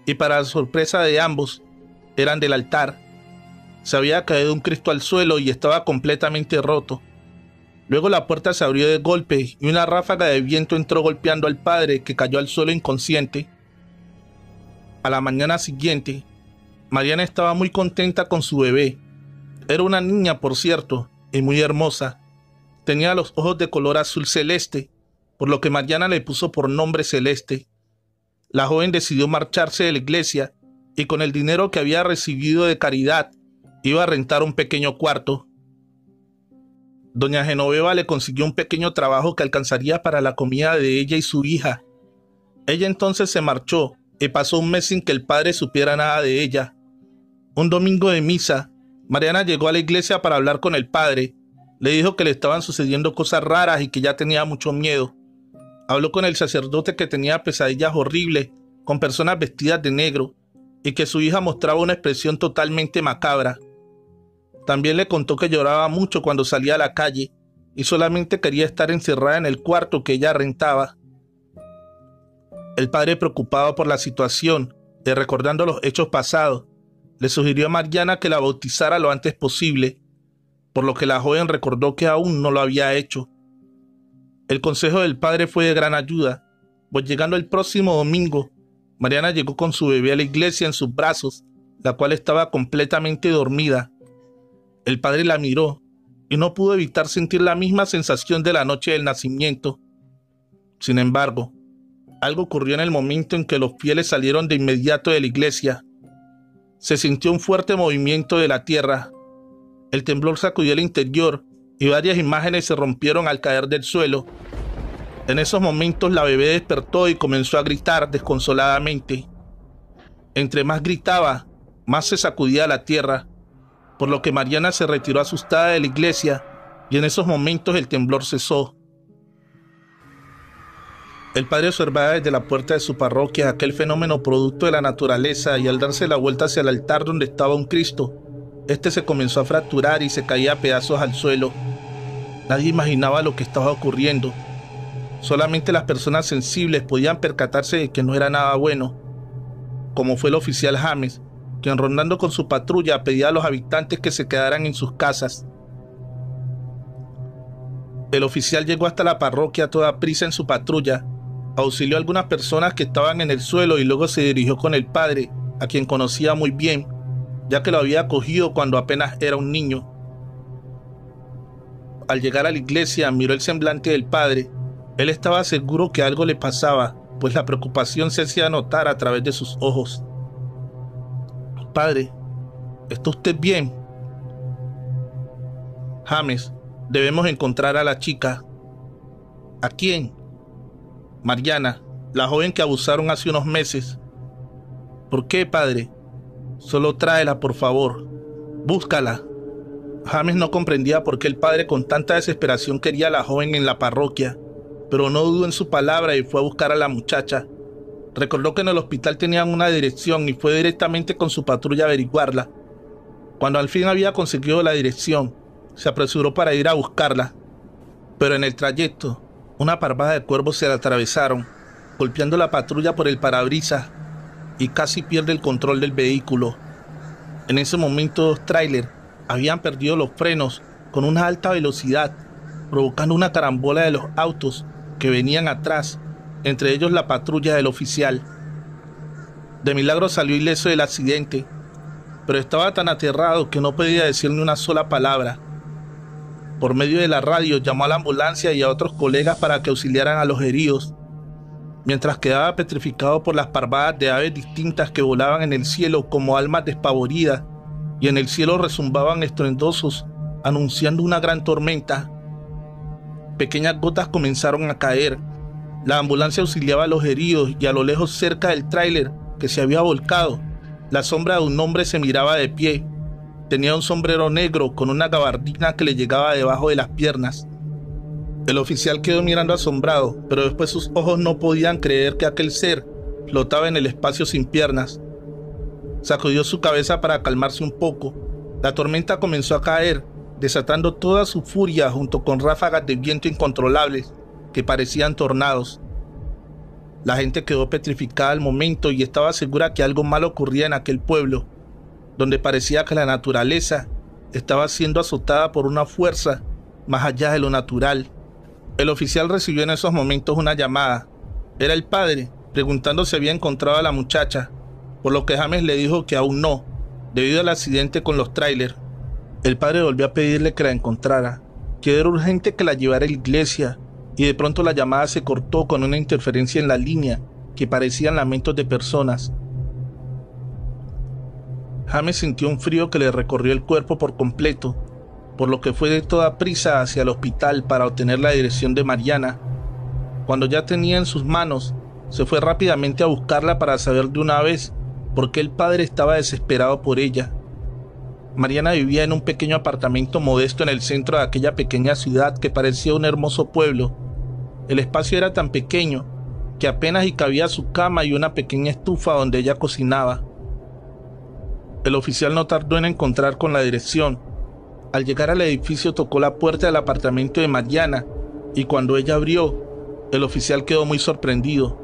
y para sorpresa de ambos, eran del altar. Se había caído un Cristo al suelo y estaba completamente roto. Luego la puerta se abrió de golpe y una ráfaga de viento entró golpeando al padre que cayó al suelo inconsciente. A la mañana siguiente, Mariana estaba muy contenta con su bebé. Era una niña, por cierto, y muy hermosa. Tenía los ojos de color azul celeste por lo que Mariana le puso por nombre Celeste. La joven decidió marcharse de la iglesia y con el dinero que había recibido de caridad iba a rentar un pequeño cuarto. Doña Genoveva le consiguió un pequeño trabajo que alcanzaría para la comida de ella y su hija. Ella entonces se marchó y pasó un mes sin que el padre supiera nada de ella. Un domingo de misa, Mariana llegó a la iglesia para hablar con el padre. Le dijo que le estaban sucediendo cosas raras y que ya tenía mucho miedo. Habló con el sacerdote que tenía pesadillas horribles con personas vestidas de negro y que su hija mostraba una expresión totalmente macabra. También le contó que lloraba mucho cuando salía a la calle y solamente quería estar encerrada en el cuarto que ella rentaba. El padre, preocupado por la situación y recordando los hechos pasados, le sugirió a Mariana que la bautizara lo antes posible, por lo que la joven recordó que aún no lo había hecho. El consejo del padre fue de gran ayuda, pues llegando el próximo domingo, Mariana llegó con su bebé a la iglesia en sus brazos, la cual estaba completamente dormida. El padre la miró y no pudo evitar sentir la misma sensación de la noche del nacimiento. Sin embargo, algo ocurrió en el momento en que los fieles salieron de inmediato de la iglesia. Se sintió un fuerte movimiento de la tierra. El temblor sacudió el interior y varias imágenes se rompieron al caer del suelo. En esos momentos la bebé despertó y comenzó a gritar desconsoladamente. Entre más gritaba, más se sacudía la tierra, por lo que Mariana se retiró asustada de la iglesia y en esos momentos el temblor cesó. El padre observaba desde la puerta de su parroquia aquel fenómeno producto de la naturaleza y al darse la vuelta hacia el altar donde estaba un Cristo, este se comenzó a fracturar y se caía a pedazos al suelo. Nadie imaginaba lo que estaba ocurriendo. Solamente las personas sensibles podían percatarse de que no era nada bueno, como fue el oficial James, quien rondando con su patrulla pedía a los habitantes que se quedaran en sus casas. El oficial llegó hasta la parroquia a toda prisa en su patrulla, auxilió a algunas personas que estaban en el suelo y luego se dirigió con el padre, a quien conocía muy bien, ya que lo había acogido cuando apenas era un niño. Al llegar a la iglesia miró el semblante del padre. Él estaba seguro que algo le pasaba, pues la preocupación se hacía notar a través de sus ojos. Padre, ¿está usted bien? James, debemos encontrar a la chica. ¿A quién? Mariana, la joven que abusaron hace unos meses. ¿Por qué, padre? Solo tráela, por favor. Búscala. James no comprendía por qué el padre con tanta desesperación quería a la joven en la parroquia. pero no dudó en su palabra y fue a buscar a la muchacha. Recordó que en el hospital tenían una dirección y fue directamente con su patrulla a averiguarla. Cuando al fin había conseguido la dirección, se apresuró para ir a buscarla, pero en el trayecto, una parvada de cuervos se atravesaron, golpeando la patrulla por el parabrisas y casi pierde el control del vehículo. En ese momento dos trailers habían perdido los frenos con una alta velocidad, provocando una carambola de los autos que venían atrás, entre ellos la patrulla del oficial. De milagro salió ileso del accidente, pero estaba tan aterrado que no podía decir ni una sola palabra. Por medio de la radio llamó a la ambulancia y a otros colegas para que auxiliaran a los heridos, mientras quedaba petrificado por las parvadas de aves distintas que volaban en el cielo como almas despavoridas, y en el cielo resumbaban estruendosos, anunciando una gran tormenta. Pequeñas gotas comenzaron a caer. La ambulancia auxiliaba a los heridos y a lo lejos cerca del tráiler que se había volcado, la sombra de un hombre se miraba de pie. Tenía un sombrero negro con una gabardina que le llegaba debajo de las piernas. El oficial quedó mirando asombrado, pero después sus ojos no podían creer que aquel ser flotaba en el espacio sin piernas. Sacudió su cabeza para calmarse un poco. La tormenta comenzó a caer, desatando toda su furia junto con ráfagas de viento incontrolables que parecían tornados. La gente quedó petrificada al momento y estaba segura que algo malo ocurría en aquel pueblo, donde parecía que la naturaleza estaba siendo azotada por una fuerza más allá de lo natural. El oficial recibió en esos momentos una llamada. Era el padre, preguntando si había encontrado a la muchacha, por lo que James le dijo que aún no, debido al accidente con los trailers. El padre volvió a pedirle que la encontrara, que era urgente que la llevara a la iglesia y de pronto la llamada se cortó con una interferencia en la línea que parecían lamentos de personas. James sintió un frío que le recorrió el cuerpo por completo, por lo que fue de toda prisa hacia el hospital para obtener la dirección de Mariana. Cuando ya tenía en sus manos, se fue rápidamente a buscarla para saber de una vez por qué el padre estaba desesperado por ella. Mariana vivía en un pequeño apartamento modesto en el centro de aquella pequeña ciudad que parecía un hermoso pueblo el espacio era tan pequeño que apenas y cabía su cama y una pequeña estufa donde ella cocinaba. El oficial no tardó en encontrar con la dirección. Al llegar al edificio tocó la puerta del apartamento de Mariana y cuando ella abrió, el oficial quedó muy sorprendido.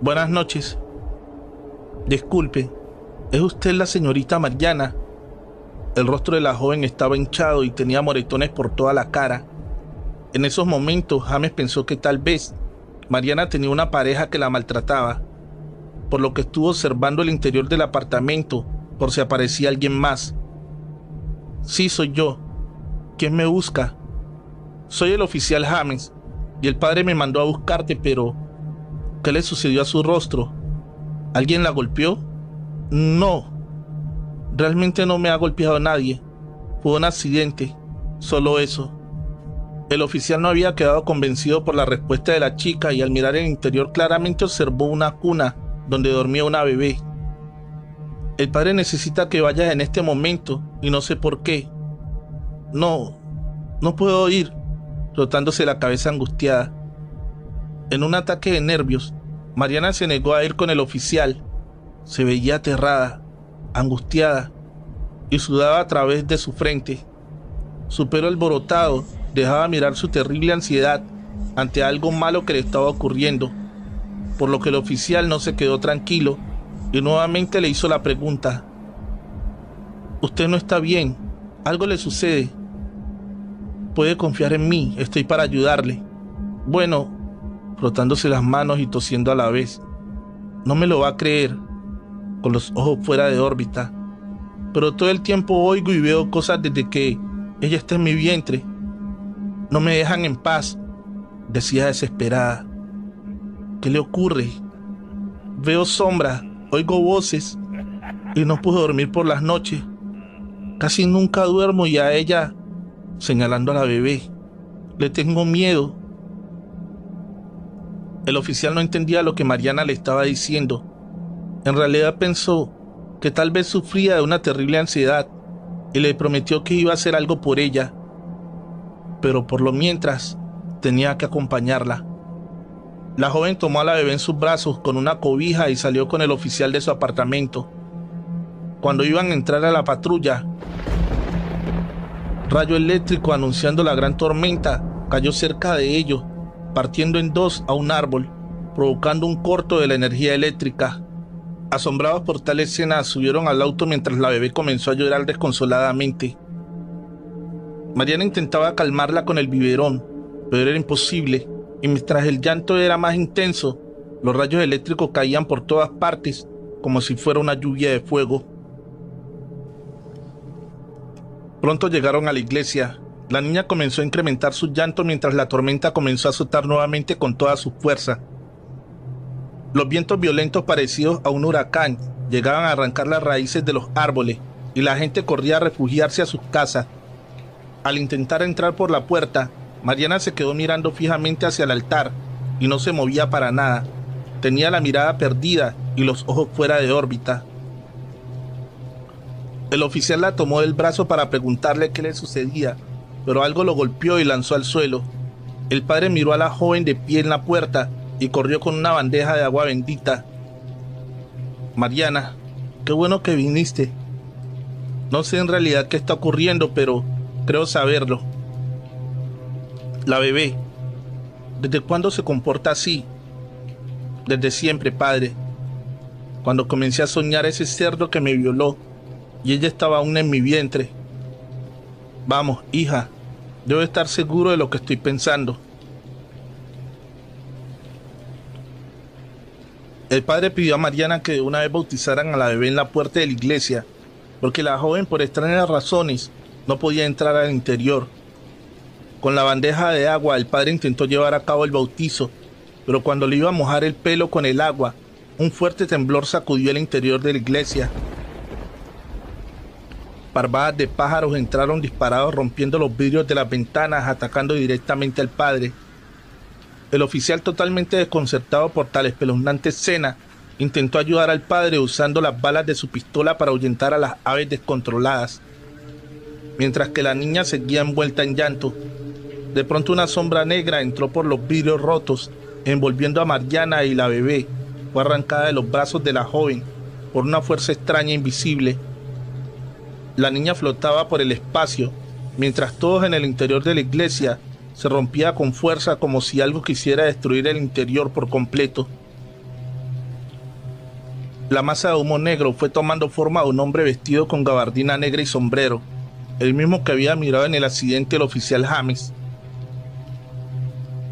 Buenas noches. Disculpe, ¿es usted la señorita Mariana? El rostro de la joven estaba hinchado y tenía moretones por toda la cara. En esos momentos, James pensó que tal vez Mariana tenía una pareja que la maltrataba, por lo que estuvo observando el interior del apartamento por si aparecía alguien más. Sí, soy yo. ¿Quién me busca? Soy el oficial James, y el padre me mandó a buscarte, pero ¿qué le sucedió a su rostro? ¿Alguien la golpeó? No. Realmente no me ha golpeado nadie. Fue un accidente, solo eso. El oficial no había quedado convencido por la respuesta de la chica y al mirar el interior claramente observó una cuna donde dormía una bebé. El padre necesita que vayas en este momento y no sé por qué. No, no puedo ir, rotándose la cabeza angustiada. En un ataque de nervios, Mariana se negó a ir con el oficial. Se veía aterrada, angustiada y sudaba a través de su frente. Su pelo alborotado dejaba mirar su terrible ansiedad ante algo malo que le estaba ocurriendo, por lo que el oficial no se quedó tranquilo y nuevamente le hizo la pregunta. Usted no está bien, algo le sucede. Puede confiar en mí, estoy para ayudarle. Bueno, frotándose las manos y tosiendo a la vez. No me lo va a creer, con los ojos fuera de órbita. Pero todo el tiempo oigo y veo cosas desde que ella está en mi vientre no me dejan en paz, decía desesperada. ¿Qué le ocurre? Veo sombras, oigo voces y no puedo dormir por las noches. Casi nunca duermo y a ella, señalando a la bebé, le tengo miedo. El oficial no entendía lo que Mariana le estaba diciendo. En realidad pensó que tal vez sufría de una terrible ansiedad y le prometió que iba a hacer algo por ella pero por lo mientras Tenía que acompañarla. La joven tomó a la bebé en sus brazos con una cobija y salió con el oficial de su apartamento. Cuando iban a entrar a la patrulla, rayo eléctrico anunciando la gran tormenta cayó cerca de ellos, partiendo en dos a un árbol, provocando un corto de la energía eléctrica. Asombrados por tal escena, subieron al auto mientras la bebé comenzó a llorar desconsoladamente. Mariana intentaba calmarla con el biberón, pero era imposible y mientras el llanto era más intenso, los rayos eléctricos caían por todas partes como si fuera una lluvia de fuego. Pronto llegaron a la iglesia. La niña comenzó a incrementar su llanto mientras la tormenta comenzó a azotar nuevamente con toda su fuerza. Los vientos violentos parecidos a un huracán llegaban a arrancar las raíces de los árboles y la gente corría a refugiarse a sus casas. Al intentar entrar por la puerta, Mariana se quedó mirando fijamente hacia el altar y no se movía para nada. Tenía la mirada perdida y los ojos fuera de órbita. El oficial la tomó del brazo para preguntarle qué le sucedía, pero algo lo golpeó y lanzó al suelo. El padre miró a la joven de pie en la puerta y corrió con una bandeja de agua bendita. Mariana, qué bueno que viniste. No sé en realidad qué está ocurriendo, pero creo saberlo. La bebé. ¿Desde cuándo se comporta así? Desde siempre, padre. Cuando comencé a soñar ese cerdo que me violó y ella estaba aún en mi vientre. Vamos, hija, debo estar seguro de lo que estoy pensando. El padre pidió a Mariana que de una vez bautizaran a la bebé en la puerta de la iglesia, porque la joven por extrañas razones no podía entrar al interior. Con la bandeja de agua el padre intentó llevar a cabo el bautizo, pero cuando le iba a mojar el pelo con el agua, un fuerte temblor sacudió el interior de la iglesia. Parvadas de pájaros entraron disparados rompiendo los vidrios de las ventanas, atacando directamente al padre. El oficial, totalmente desconcertado por tal espeluznante escena, intentó ayudar al padre usando las balas de su pistola para ahuyentar a las aves descontroladas. Mientras que la niña seguía envuelta en llanto, de pronto una sombra negra entró por los vidrios rotos, envolviendo a Mariana y la bebé. Fue arrancada de los brazos de la joven por una fuerza extraña e invisible. La niña flotaba por el espacio, mientras todos en el interior de la iglesia se rompía con fuerza como si algo quisiera destruir el interior por completo. La masa de humo negro fue tomando forma de un hombre vestido con gabardina negra y sombrero, el mismo que había mirado en el accidente el oficial James.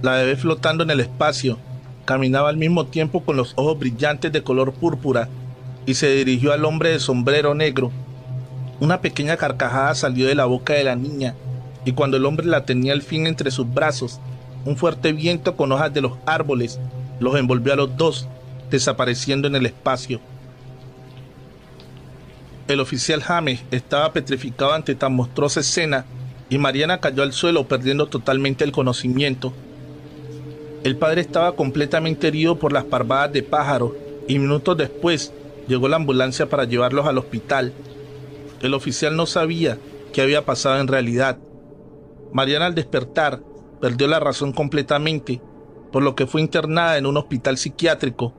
La bebé flotando en el espacio, caminaba al mismo tiempo con los ojos brillantes de color púrpura y se dirigió al hombre de sombrero negro. Una pequeña carcajada salió de la boca de la niña y cuando el hombre la tenía al fin entre sus brazos, un fuerte viento con hojas de los árboles los envolvió a los dos, desapareciendo en el espacio. El oficial James estaba petrificado ante tan monstruosa escena y Mariana cayó al suelo perdiendo totalmente el conocimiento. El padre estaba completamente herido por las parvadas de pájaro y minutos después llegó la ambulancia para llevarlos al hospital. El oficial no sabía qué había pasado en realidad. Mariana al despertar perdió la razón completamente, por lo que fue internada en un hospital psiquiátrico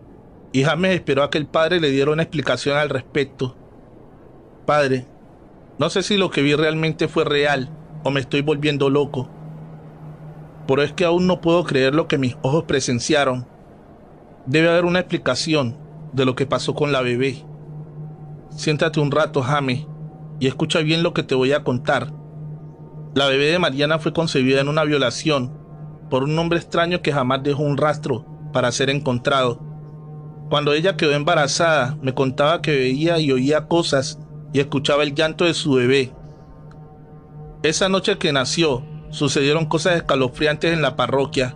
y James esperó a que el padre le diera una explicación al respecto. Padre, no sé si lo que vi realmente fue real o me estoy volviendo loco pero es que aún no puedo creer lo que mis ojos presenciaron. Debe haber una explicación de lo que pasó con la bebé. Siéntate un rato, James, y escucha bien lo que te voy a contar. La bebé de Mariana fue concebida en una violación por un hombre extraño que jamás dejó un rastro para ser encontrado. Cuando ella quedó embarazada, me contaba que veía y oía cosas y escuchaba el llanto de su bebé. Esa noche que nació, sucedieron cosas escalofriantes en la parroquia,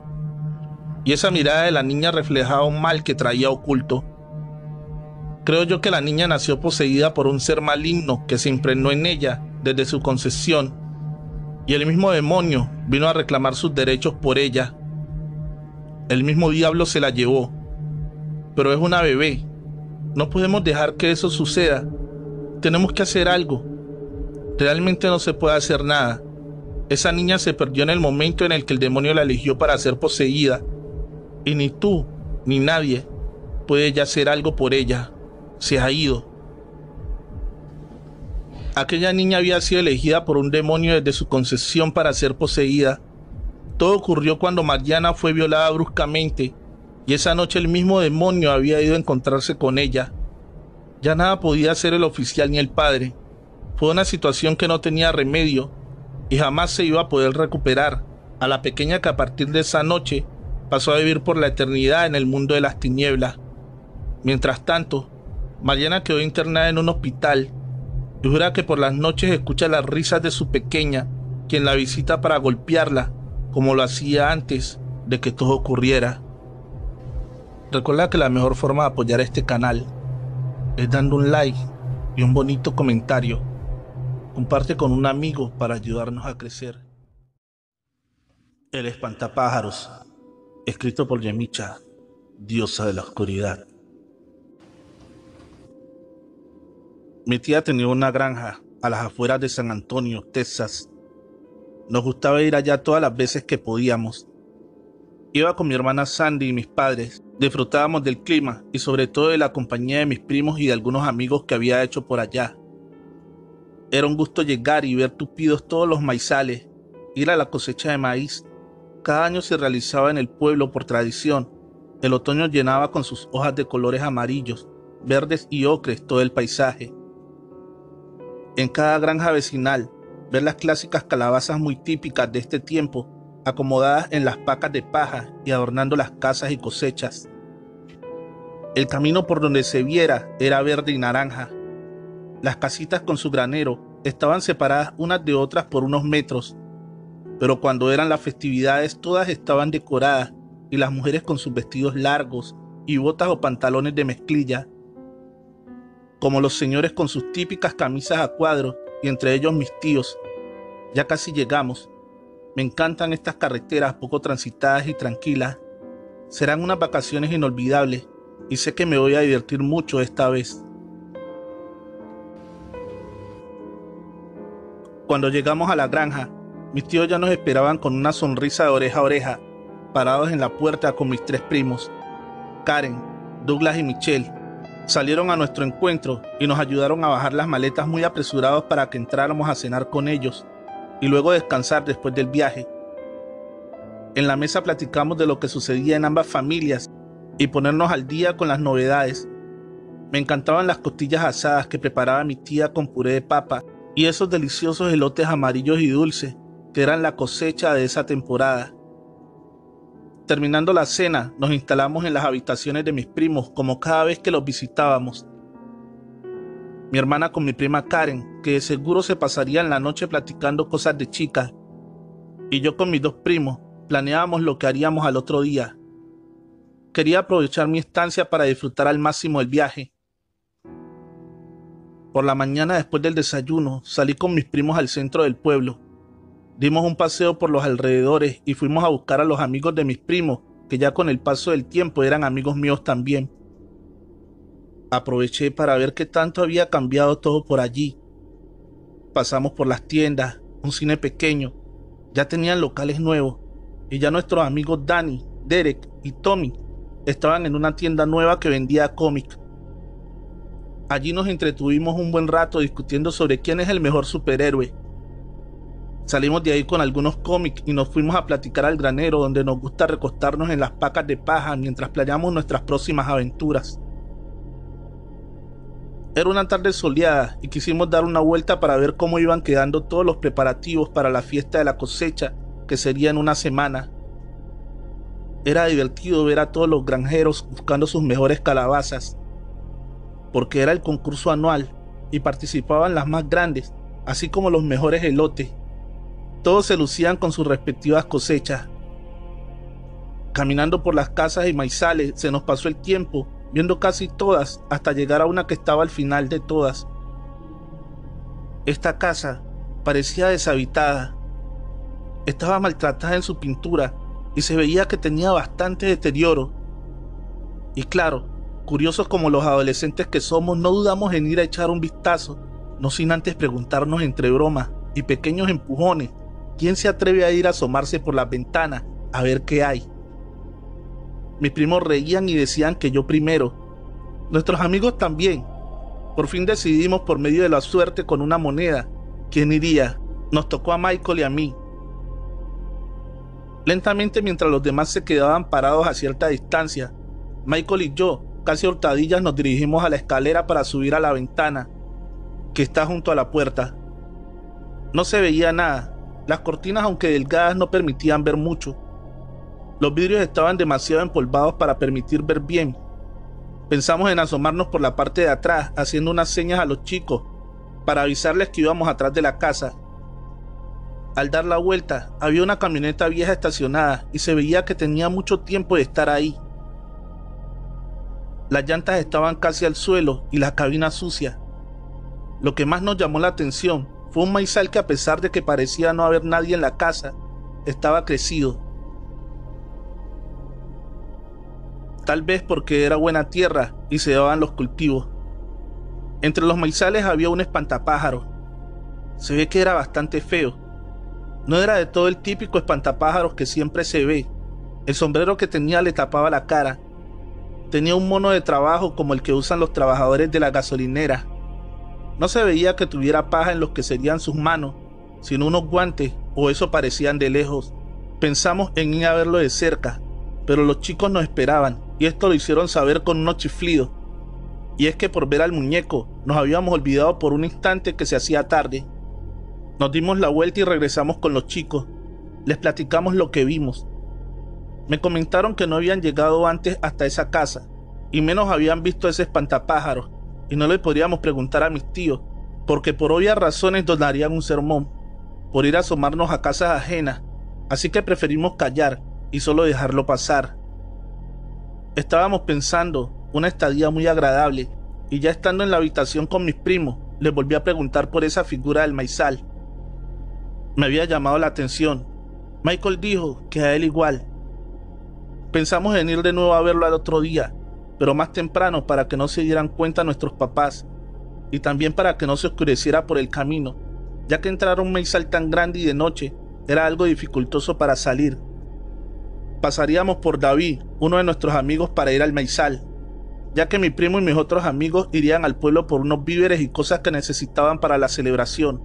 y esa mirada de la niña reflejaba un mal que traía oculto. Creo yo que la niña nació poseída por un ser maligno que se impregnó en ella desde su concepción, y el mismo demonio vino a reclamar sus derechos por ella. El mismo diablo se la llevó, pero es una bebé. No podemos dejar que eso suceda. Tenemos que hacer algo. Realmente no se puede hacer nada. Esa niña se perdió en el momento en el que el demonio la eligió para ser poseída. Y ni tú, ni nadie, puede ya hacer algo por ella. Se ha ido. Aquella niña había sido elegida por un demonio desde su concepción para ser poseída. Todo ocurrió cuando Mariana fue violada bruscamente y esa noche el mismo demonio había ido a encontrarse con ella. Ya nada podía hacer el oficial ni el padre. Fue una situación que no tenía remedio y jamás se iba a poder recuperar a la pequeña que a partir de esa noche pasó a vivir por la eternidad en el mundo de las tinieblas. Mientras tanto, Mariana quedó internada en un hospital y jura que por las noches escucha las risas de su pequeña, quien la visita para golpearla, como lo hacía antes de que todo ocurriera. Recuerda que la mejor forma de apoyar este canal es dando un like y un bonito comentario. Comparte con un amigo para ayudarnos a crecer. El espantapájaros, escrito por Yemicha, diosa de la oscuridad. Mi tía tenía una granja a las afueras de San Antonio, Texas. Nos gustaba ir allá todas las veces que podíamos. Iba con mi hermana Sandy y mis padres. Disfrutábamos del clima y sobre todo de la compañía de mis primos y de algunos amigos que había hecho por allá. Era un gusto llegar y ver tupidos todos los maizales, ir a la cosecha de maíz. Cada año se realizaba en el pueblo por tradición. El otoño llenaba con sus hojas de colores amarillos, verdes y ocres todo el paisaje en cada granja vecinal, ver las clásicas calabazas muy típicas de este tiempo acomodadas en las pacas de paja y adornando las casas y cosechas. El camino por donde se viera era verde y naranja. Las casitas con su granero estaban separadas unas de otras por unos metros, pero cuando eran las festividades todas estaban decoradas y las mujeres con sus vestidos largos y botas o pantalones de mezclilla como los señores con sus típicas camisas a cuadros y entre ellos mis tíos. Ya casi llegamos. Me encantan estas carreteras poco transitadas y tranquilas. Serán unas vacaciones inolvidables y sé que me voy a divertir mucho esta vez. Cuando llegamos a la granja, mis tíos ya nos esperaban con una sonrisa de oreja a oreja, parados en la puerta con mis tres primos, Karen, Douglas y Michelle salieron a nuestro encuentro y nos ayudaron a bajar las maletas muy apresurados para que entráramos a cenar con ellos y luego descansar después del viaje. En la mesa platicamos de lo que sucedía en ambas familias y ponernos al día con las novedades. Me encantaban las costillas asadas que preparaba mi tía con puré de papa y esos deliciosos elotes amarillos y dulces que eran la cosecha de esa temporada. Terminando la cena, nos instalamos en las habitaciones de mis primos como cada vez que los visitábamos. Mi hermana con mi prima Karen, que de seguro se pasarían la noche platicando cosas de chicas, y yo con mis dos primos planeábamos lo que haríamos al otro día. Quería aprovechar mi estancia para disfrutar al máximo el viaje. Por la mañana después del desayuno salí con mis primos al centro del pueblo. Dimos un paseo por los alrededores y fuimos a buscar a los amigos de mis primos, que ya con el paso del tiempo eran amigos míos también. Aproveché para ver qué tanto había cambiado todo por allí. Pasamos por las tiendas, un cine pequeño, ya tenían locales nuevos y ya nuestros amigos Danny, Derek y Tommy estaban en una tienda nueva que vendía cómic. Allí nos entretuvimos un buen rato discutiendo sobre quién es el mejor superhéroe Salimos de ahí con algunos cómics y nos fuimos a platicar al granero donde nos gusta recostarnos en las pacas de paja mientras planeamos nuestras próximas aventuras. Era una tarde soleada y quisimos dar una vuelta para ver cómo iban quedando todos los preparativos para la fiesta de la cosecha, que sería en una semana. Era divertido ver a todos los granjeros buscando sus mejores calabazas, porque era el concurso anual y participaban las más grandes, así como los mejores elotes todos se lucían con sus respectivas cosechas. Caminando por las casas y maizales se nos pasó el tiempo, viendo casi todas hasta llegar a una que estaba al final de todas. Esta casa parecía deshabitada. Estaba maltratada en su pintura y se veía que tenía bastante deterioro. Y claro, curiosos como los adolescentes que somos, no dudamos en ir a echar un vistazo, no sin antes preguntarnos entre bromas y pequeños empujones ¿quién se atreve a ir a asomarse por las ventanas a ver qué hay? Mis primos reían y decían que yo primero. Nuestros amigos también. Por fin decidimos por medio de la suerte con una moneda. ¿Quién iría? Nos tocó a Michael y a mí. Lentamente mientras los demás se quedaban parados a cierta distancia, Michael y yo, casi hurtadillas, nos dirigimos a la escalera para subir a la ventana, que está junto a la puerta. No se veía nada. Las cortinas, aunque delgadas, no permitían ver mucho. Los vidrios estaban demasiado empolvados para permitir ver bien. Pensamos en asomarnos por la parte de atrás, haciendo unas señas a los chicos para avisarles que íbamos atrás de la casa. Al dar la vuelta, había una camioneta vieja estacionada y se veía que tenía mucho tiempo de estar ahí. Las llantas estaban casi al suelo y la cabina sucia. Lo que más nos llamó la atención fue un maizal que a pesar de que parecía no haber nadie en la casa, estaba crecido. Tal vez porque era buena tierra y se daban los cultivos. Entre los maizales había un espantapájaro. Se ve que era bastante feo. No era de todo el típico espantapájaros que siempre se ve. El sombrero que tenía le tapaba la cara. Tenía un mono de trabajo como el que usan los trabajadores de la gasolinera. No se veía que tuviera paja en los que serían sus manos, sino unos guantes, o eso parecían de lejos. Pensamos en ir a verlo de cerca, pero los chicos nos esperaban, y esto lo hicieron saber con unos chiflidos. Y es que por ver al muñeco nos habíamos olvidado por un instante que se hacía tarde. Nos dimos la vuelta y regresamos con los chicos. Les platicamos lo que vimos. Me comentaron que no habían llegado antes hasta esa casa, y menos habían visto ese espantapájaros, y no le podríamos preguntar a mis tíos, porque por obvias razones donarían un sermón, por ir a asomarnos a casas ajenas, así que preferimos callar y solo dejarlo pasar. Estábamos pensando una estadía muy agradable, y ya estando en la habitación con mis primos, les volví a preguntar por esa figura del maizal. Me había llamado la atención. Michael dijo que a él igual. Pensamos en ir de nuevo a verlo al otro día, pero más temprano para que no se dieran cuenta nuestros papás y también para que no se oscureciera por el camino, ya que entrar a un maizal tan grande y de noche era algo dificultoso para salir. Pasaríamos por David, uno de nuestros amigos, para ir al maizal, ya que mi primo y mis otros amigos irían al pueblo por unos víveres y cosas que necesitaban para la celebración.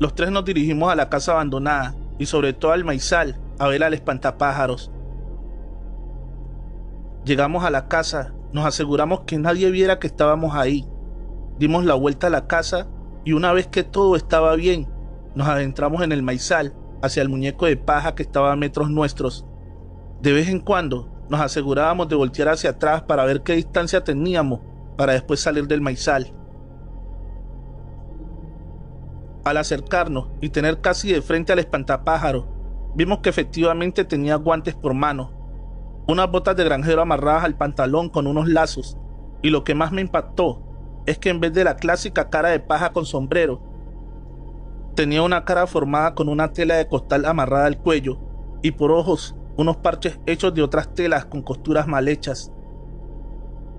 Los tres nos dirigimos a la casa abandonada y sobre todo al maizal a ver al espantapájaros. Llegamos a la casa, nos aseguramos que nadie viera que estábamos ahí. Dimos la vuelta a la casa y una vez que todo estaba bien, nos adentramos en el maizal hacia el muñeco de paja que estaba a metros nuestros. De vez en cuando nos asegurábamos de voltear hacia atrás para ver qué distancia teníamos para después salir del maizal. Al acercarnos y tener casi de frente al espantapájaro, vimos que efectivamente tenía guantes por mano unas botas de granjero amarradas al pantalón con unos lazos, y lo que más me impactó es que en vez de la clásica cara de paja con sombrero, tenía una cara formada con una tela de costal amarrada al cuello y por ojos unos parches hechos de otras telas con costuras mal hechas.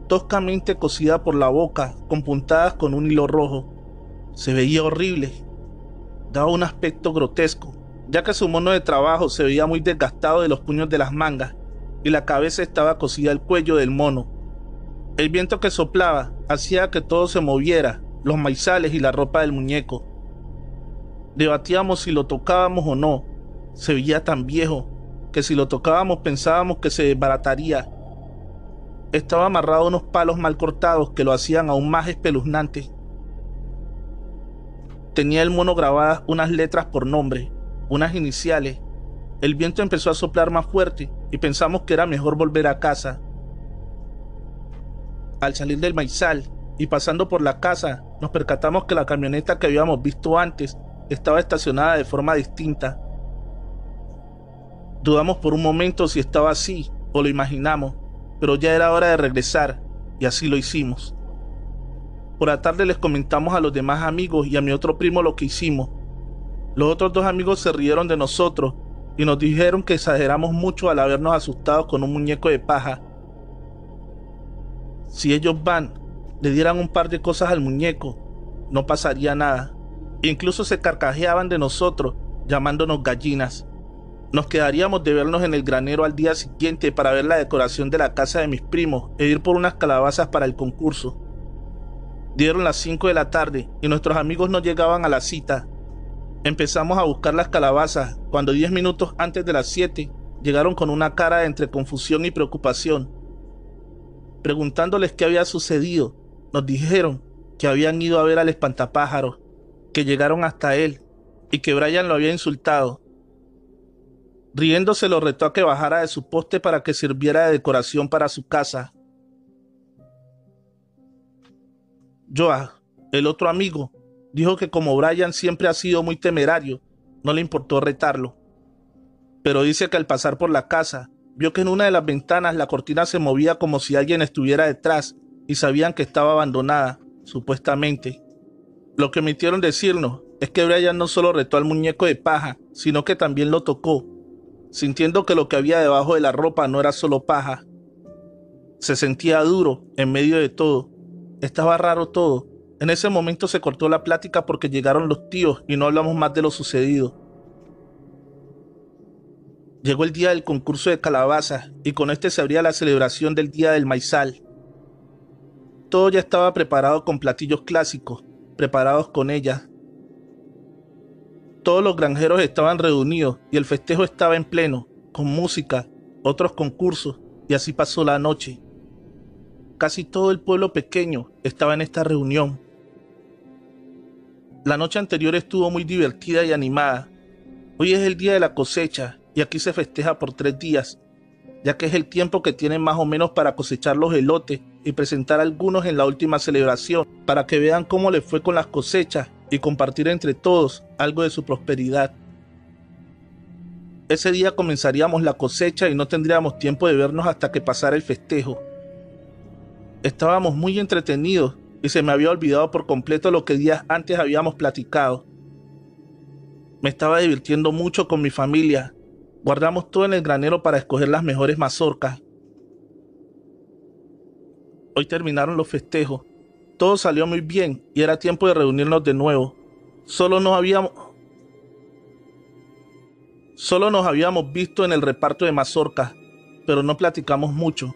Toscamente cosida por la boca, con puntadas con un hilo rojo. Se veía horrible. Daba un aspecto grotesco, ya que su mono de trabajo se veía muy desgastado de los puños de las mangas y la cabeza estaba cosida al cuello del mono. El viento que soplaba hacía que todo se moviera, los maizales y la ropa del muñeco. Debatíamos si lo tocábamos o no. Se veía tan viejo que si lo tocábamos pensábamos que se desbarataría. Estaba amarrado a unos palos mal cortados que lo hacían aún más espeluznante. Tenía el mono grabadas unas letras por nombre, unas iniciales. El viento empezó a soplar más fuerte y pensamos que era mejor volver a casa. Al salir del maizal y pasando por la casa, nos percatamos que la camioneta que habíamos visto antes estaba estacionada de forma distinta. Dudamos por un momento si estaba así o lo imaginamos, pero ya era hora de regresar y así lo hicimos. Por la tarde les comentamos a los demás amigos y a mi otro primo lo que hicimos. Los otros dos amigos se rieron de nosotros y nos dijeron que exageramos mucho al habernos asustado con un muñeco de paja. Si ellos van, le dieran un par de cosas al muñeco, no pasaría nada. Incluso se carcajeaban de nosotros, llamándonos gallinas. Nos quedaríamos de vernos en el granero al día siguiente para ver la decoración de la casa de mis primos e ir por unas calabazas para el concurso. Dieron las 5 de la tarde y nuestros amigos no llegaban a la cita. Empezamos a buscar las calabazas cuando 10 minutos antes de las 7 llegaron con una cara entre confusión y preocupación. Preguntándoles qué había sucedido, nos dijeron que habían ido a ver al espantapájaro, que llegaron hasta él y que Brian lo había insultado. Riéndose lo retó a que bajara de su poste para que sirviera de decoración para su casa. Joa, el otro amigo, dijo que como Brian siempre ha sido muy temerario, no le importó retarlo. Pero dice que al pasar por la casa, vio que en una de las ventanas la cortina se movía como si alguien estuviera detrás y sabían que estaba abandonada, supuestamente. Lo que omitieron decirnos es que Brian no solo retó al muñeco de paja, sino que también lo tocó, sintiendo que lo que había debajo de la ropa no era solo paja. Se sentía duro en medio de todo. Estaba raro todo. En ese momento se cortó la plática porque llegaron los tíos y no hablamos más de lo sucedido. Llegó el día del concurso de calabaza y con este se abría la celebración del Día del Maizal. Todo ya estaba preparado con platillos clásicos, preparados con ella. Todos los granjeros estaban reunidos y el festejo estaba en pleno, con música, otros concursos, y así pasó la noche. Casi todo el pueblo pequeño estaba en esta reunión. La noche anterior estuvo muy divertida y animada. Hoy es el día de la cosecha y aquí se festeja por tres días, ya que es el tiempo que tienen más o menos para cosechar los elotes y presentar algunos en la última celebración, para que vean cómo les fue con las cosechas y compartir entre todos algo de su prosperidad. Ese día comenzaríamos la cosecha y no tendríamos tiempo de vernos hasta que pasara el festejo. Estábamos muy entretenidos y se me había olvidado por completo lo que días antes habíamos platicado. Me estaba divirtiendo mucho con mi familia Guardamos todo en el granero para escoger las mejores mazorcas. Hoy terminaron los festejos. Todo salió muy bien y era tiempo de reunirnos de nuevo. Solo nos habíamos Solo nos habíamos visto en el reparto de mazorcas, pero no platicamos mucho.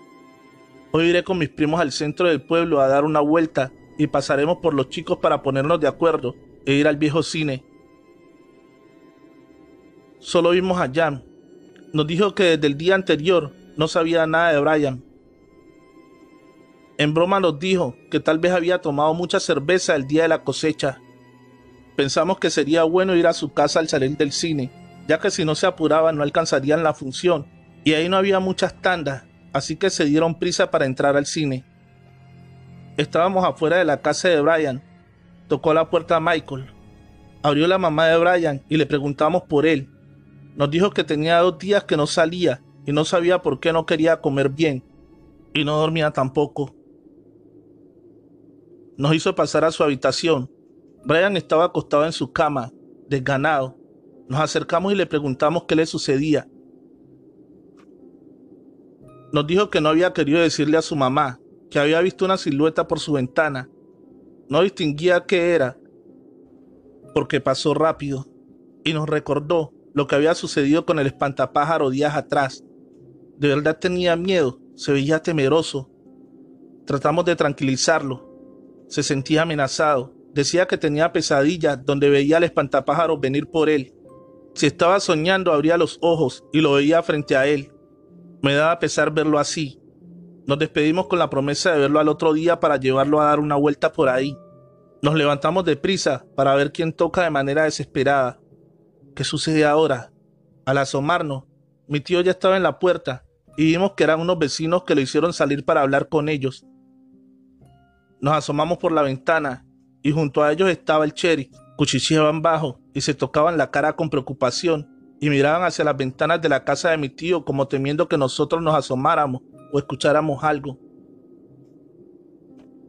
Hoy iré con mis primos al centro del pueblo a dar una vuelta y pasaremos por los chicos para ponernos de acuerdo e ir al viejo cine. Solo vimos a Jan, nos dijo que desde el día anterior no sabía nada de Brian. En broma nos dijo que tal vez había tomado mucha cerveza el día de la cosecha. Pensamos que sería bueno ir a su casa al salir del cine, ya que si no se apuraba no alcanzarían la función, y ahí no había muchas tandas, así que se dieron prisa para entrar al cine. Estábamos afuera de la casa de Brian. Tocó la puerta a Michael. Abrió la mamá de Brian y le preguntamos por él, nos dijo que tenía dos días que no salía y no sabía por qué no quería comer bien y no dormía tampoco. Nos hizo pasar a su habitación. Brian estaba acostado en su cama, desganado. Nos acercamos y le preguntamos qué le sucedía. Nos dijo que no había querido decirle a su mamá que había visto una silueta por su ventana. No distinguía qué era, porque pasó rápido, y nos recordó lo que había sucedido con el espantapájaro días atrás. De verdad tenía miedo, se veía temeroso. Tratamos de tranquilizarlo. Se sentía amenazado. Decía que tenía pesadillas donde veía al espantapájaro venir por él. Si estaba soñando abría los ojos y lo veía frente a él. Me daba pesar verlo así. Nos despedimos con la promesa de verlo al otro día para llevarlo a dar una vuelta por ahí. Nos levantamos deprisa para ver quién toca de manera desesperada. ¿Qué sucede ahora? Al asomarnos, mi tío ya estaba en la puerta y vimos que eran unos vecinos que lo hicieron salir para hablar con ellos. Nos asomamos por la ventana y junto a ellos estaba el cherry. Cuchicheaban bajo y se tocaban la cara con preocupación y miraban hacia las ventanas de la casa de mi tío como temiendo que nosotros nos asomáramos o escucháramos algo.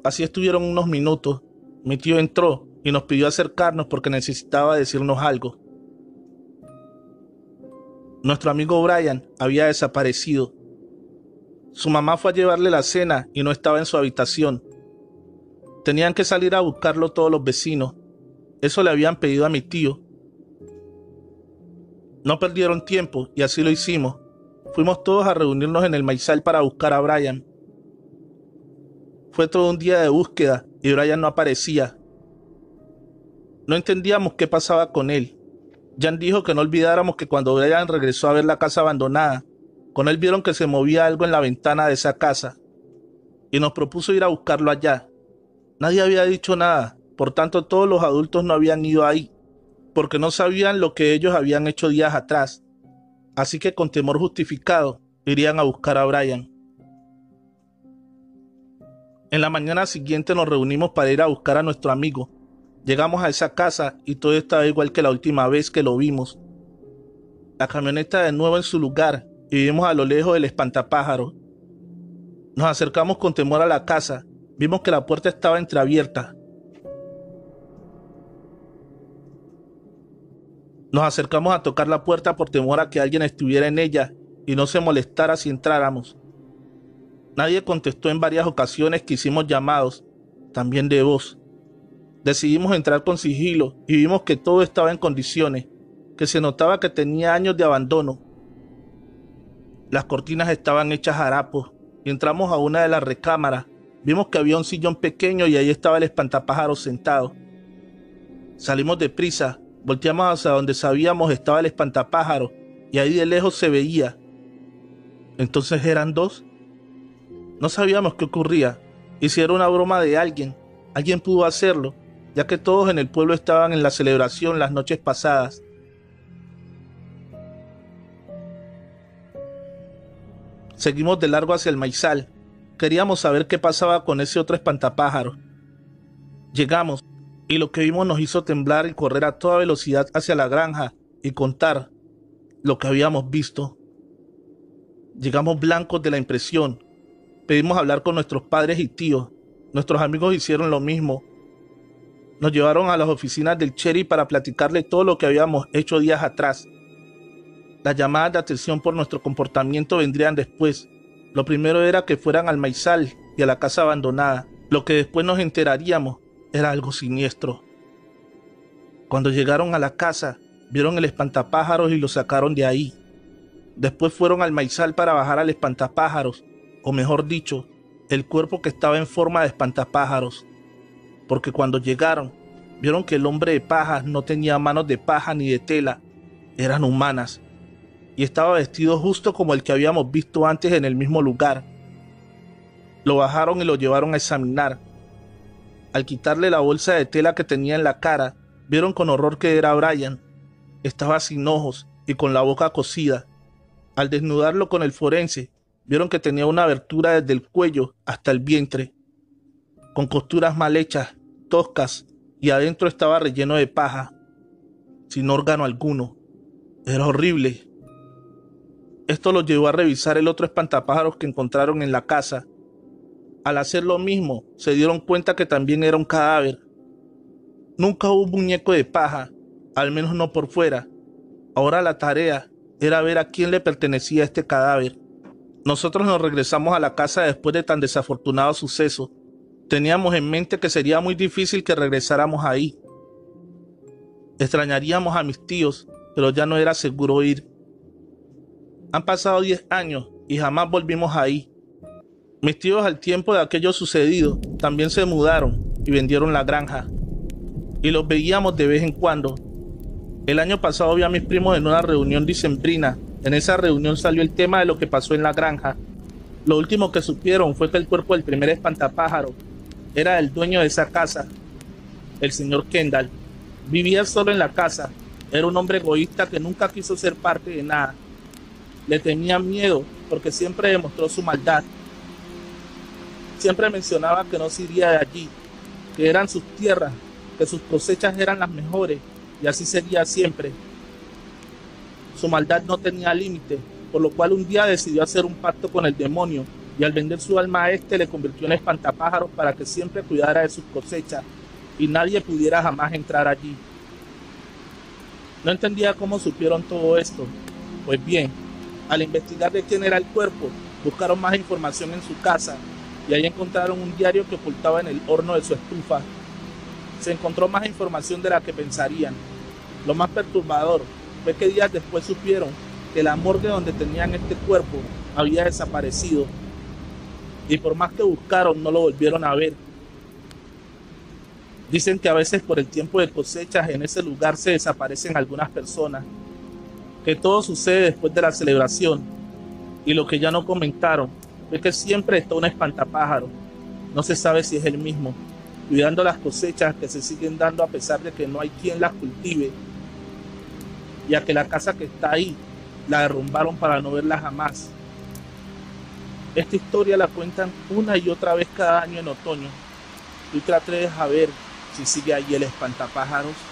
Así estuvieron unos minutos. Mi tío entró y nos pidió acercarnos porque necesitaba decirnos algo. Nuestro amigo Brian había desaparecido. Su mamá fue a llevarle la cena y no estaba en su habitación. Tenían que salir a buscarlo todos los vecinos. Eso le habían pedido a mi tío. No perdieron tiempo y así lo hicimos. Fuimos todos a reunirnos en el maizal para buscar a Brian. Fue todo un día de búsqueda y Brian no aparecía. No entendíamos qué pasaba con él. Jan dijo que no olvidáramos que cuando Brian regresó a ver la casa abandonada, con él vieron que se movía algo en la ventana de esa casa y nos propuso ir a buscarlo allá. Nadie había dicho nada, por tanto todos los adultos no habían ido ahí, porque no sabían lo que ellos habían hecho días atrás. Así que con temor justificado irían a buscar a Brian. En la mañana siguiente nos reunimos para ir a buscar a nuestro amigo. Llegamos a esa casa y todo estaba igual que la última vez que lo vimos. La camioneta de nuevo en su lugar y vimos a lo lejos el espantapájaro. Nos acercamos con temor a la casa. Vimos que la puerta estaba entreabierta. Nos acercamos a tocar la puerta por temor a que alguien estuviera en ella y no se molestara si entráramos. Nadie contestó en varias ocasiones que hicimos llamados, también de voz. Decidimos entrar con sigilo y vimos que todo estaba en condiciones, que se notaba que tenía años de abandono las cortinas estaban hechas harapos y entramos a una de las recámaras. Vimos que había un sillón pequeño y ahí estaba el espantapájaros sentado. Salimos deprisa, volteamos hacia donde sabíamos estaba el espantapájaro y ahí de lejos se veía. Entonces eran dos. No sabíamos qué ocurría era una broma de alguien. Alguien pudo hacerlo, ya que todos en el pueblo estaban en la celebración las noches pasadas. Seguimos de largo hacia el maizal. Queríamos saber qué pasaba con ese otro espantapájaro. Llegamos y lo que vimos nos hizo temblar y correr a toda velocidad hacia la granja y contar lo que habíamos visto. Llegamos blancos de la impresión. Pedimos hablar con nuestros padres y tíos. Nuestros amigos hicieron lo mismo. Nos llevaron a las oficinas del Cherry para platicarle todo lo que habíamos hecho días atrás. Las llamadas de atención por nuestro comportamiento vendrían después. Lo primero era que fueran al maizal y a la casa abandonada. Lo que después nos enteraríamos era algo siniestro. Cuando llegaron a la casa, vieron el espantapájaros y lo sacaron de ahí. Después fueron al maizal para bajar al espantapájaros, o mejor dicho, el cuerpo que estaba en forma de espantapájaros. Porque cuando llegaron, vieron que el hombre de paja no tenía manos de paja ni de tela, eran humanas y estaba vestido justo como el que habíamos visto antes en el mismo lugar. Lo bajaron y lo llevaron a examinar. Al quitarle la bolsa de tela que tenía en la cara, vieron con horror que era Brian. Estaba sin ojos y con la boca cosida. Al desnudarlo con el forense, vieron que tenía una abertura desde el cuello hasta el vientre, con costuras mal hechas, toscas, y adentro estaba relleno de paja, sin órgano alguno. Era horrible. Esto los llevó a revisar el otro espantapájaros que encontraron en la casa. Al hacer lo mismo, se dieron cuenta que también era un cadáver. Nunca hubo un muñeco de paja, al menos no por fuera. Ahora la tarea era ver a quién le pertenecía este cadáver. Nosotros nos regresamos a la casa después de tan desafortunado suceso. Teníamos en mente que sería muy difícil que regresáramos ahí. Extrañaríamos a mis tíos, pero ya no era seguro ir. Han pasado 10 años y jamás volvimos ahí. Mis tíos al tiempo de aquello sucedido también se mudaron y vendieron la granja. Y los veíamos de vez en cuando. El año pasado vi a mis primos en una reunión dicembrina. En esa reunión salió el tema de lo que pasó en la granja. Lo último que supieron fue que el cuerpo del primer espantapájaro era el dueño de esa casa, el señor Kendall. Vivía solo en la casa. Era un hombre egoísta que nunca quiso ser parte de nada le tenía miedo porque siempre demostró su maldad. Siempre mencionaba que no se iría de allí, que eran sus tierras, que sus cosechas eran las mejores y así sería siempre. Su maldad no tenía límite, por lo cual un día decidió hacer un pacto con el demonio y al vender su alma a este le convirtió en espantapájaros para que siempre cuidara de sus cosechas y nadie pudiera jamás entrar allí. No entendía cómo supieron todo esto. Pues bien, al investigar de quién era el cuerpo, buscaron más información en su casa y ahí encontraron un diario que ocultaba en el horno de su estufa. se encontró más información de la que pensarían. Lo más perturbador fue que días después supieron que la morgue donde tenían este cuerpo había desaparecido y por más que buscaron no lo volvieron a ver. Dicen que a veces por el tiempo de cosechas en ese lugar se desaparecen algunas personas, que todo sucede después de la celebración y lo que ya no comentaron es que siempre está un espantapájaro, no se sabe si es el mismo, cuidando las cosechas que se siguen dando a pesar de que no hay quien las cultive, ya que la casa que está ahí la derrumbaron para no verla jamás. Esta historia la cuentan una y otra vez cada año en otoño. Tú te atreves a ver si sigue ahí el espantapájaros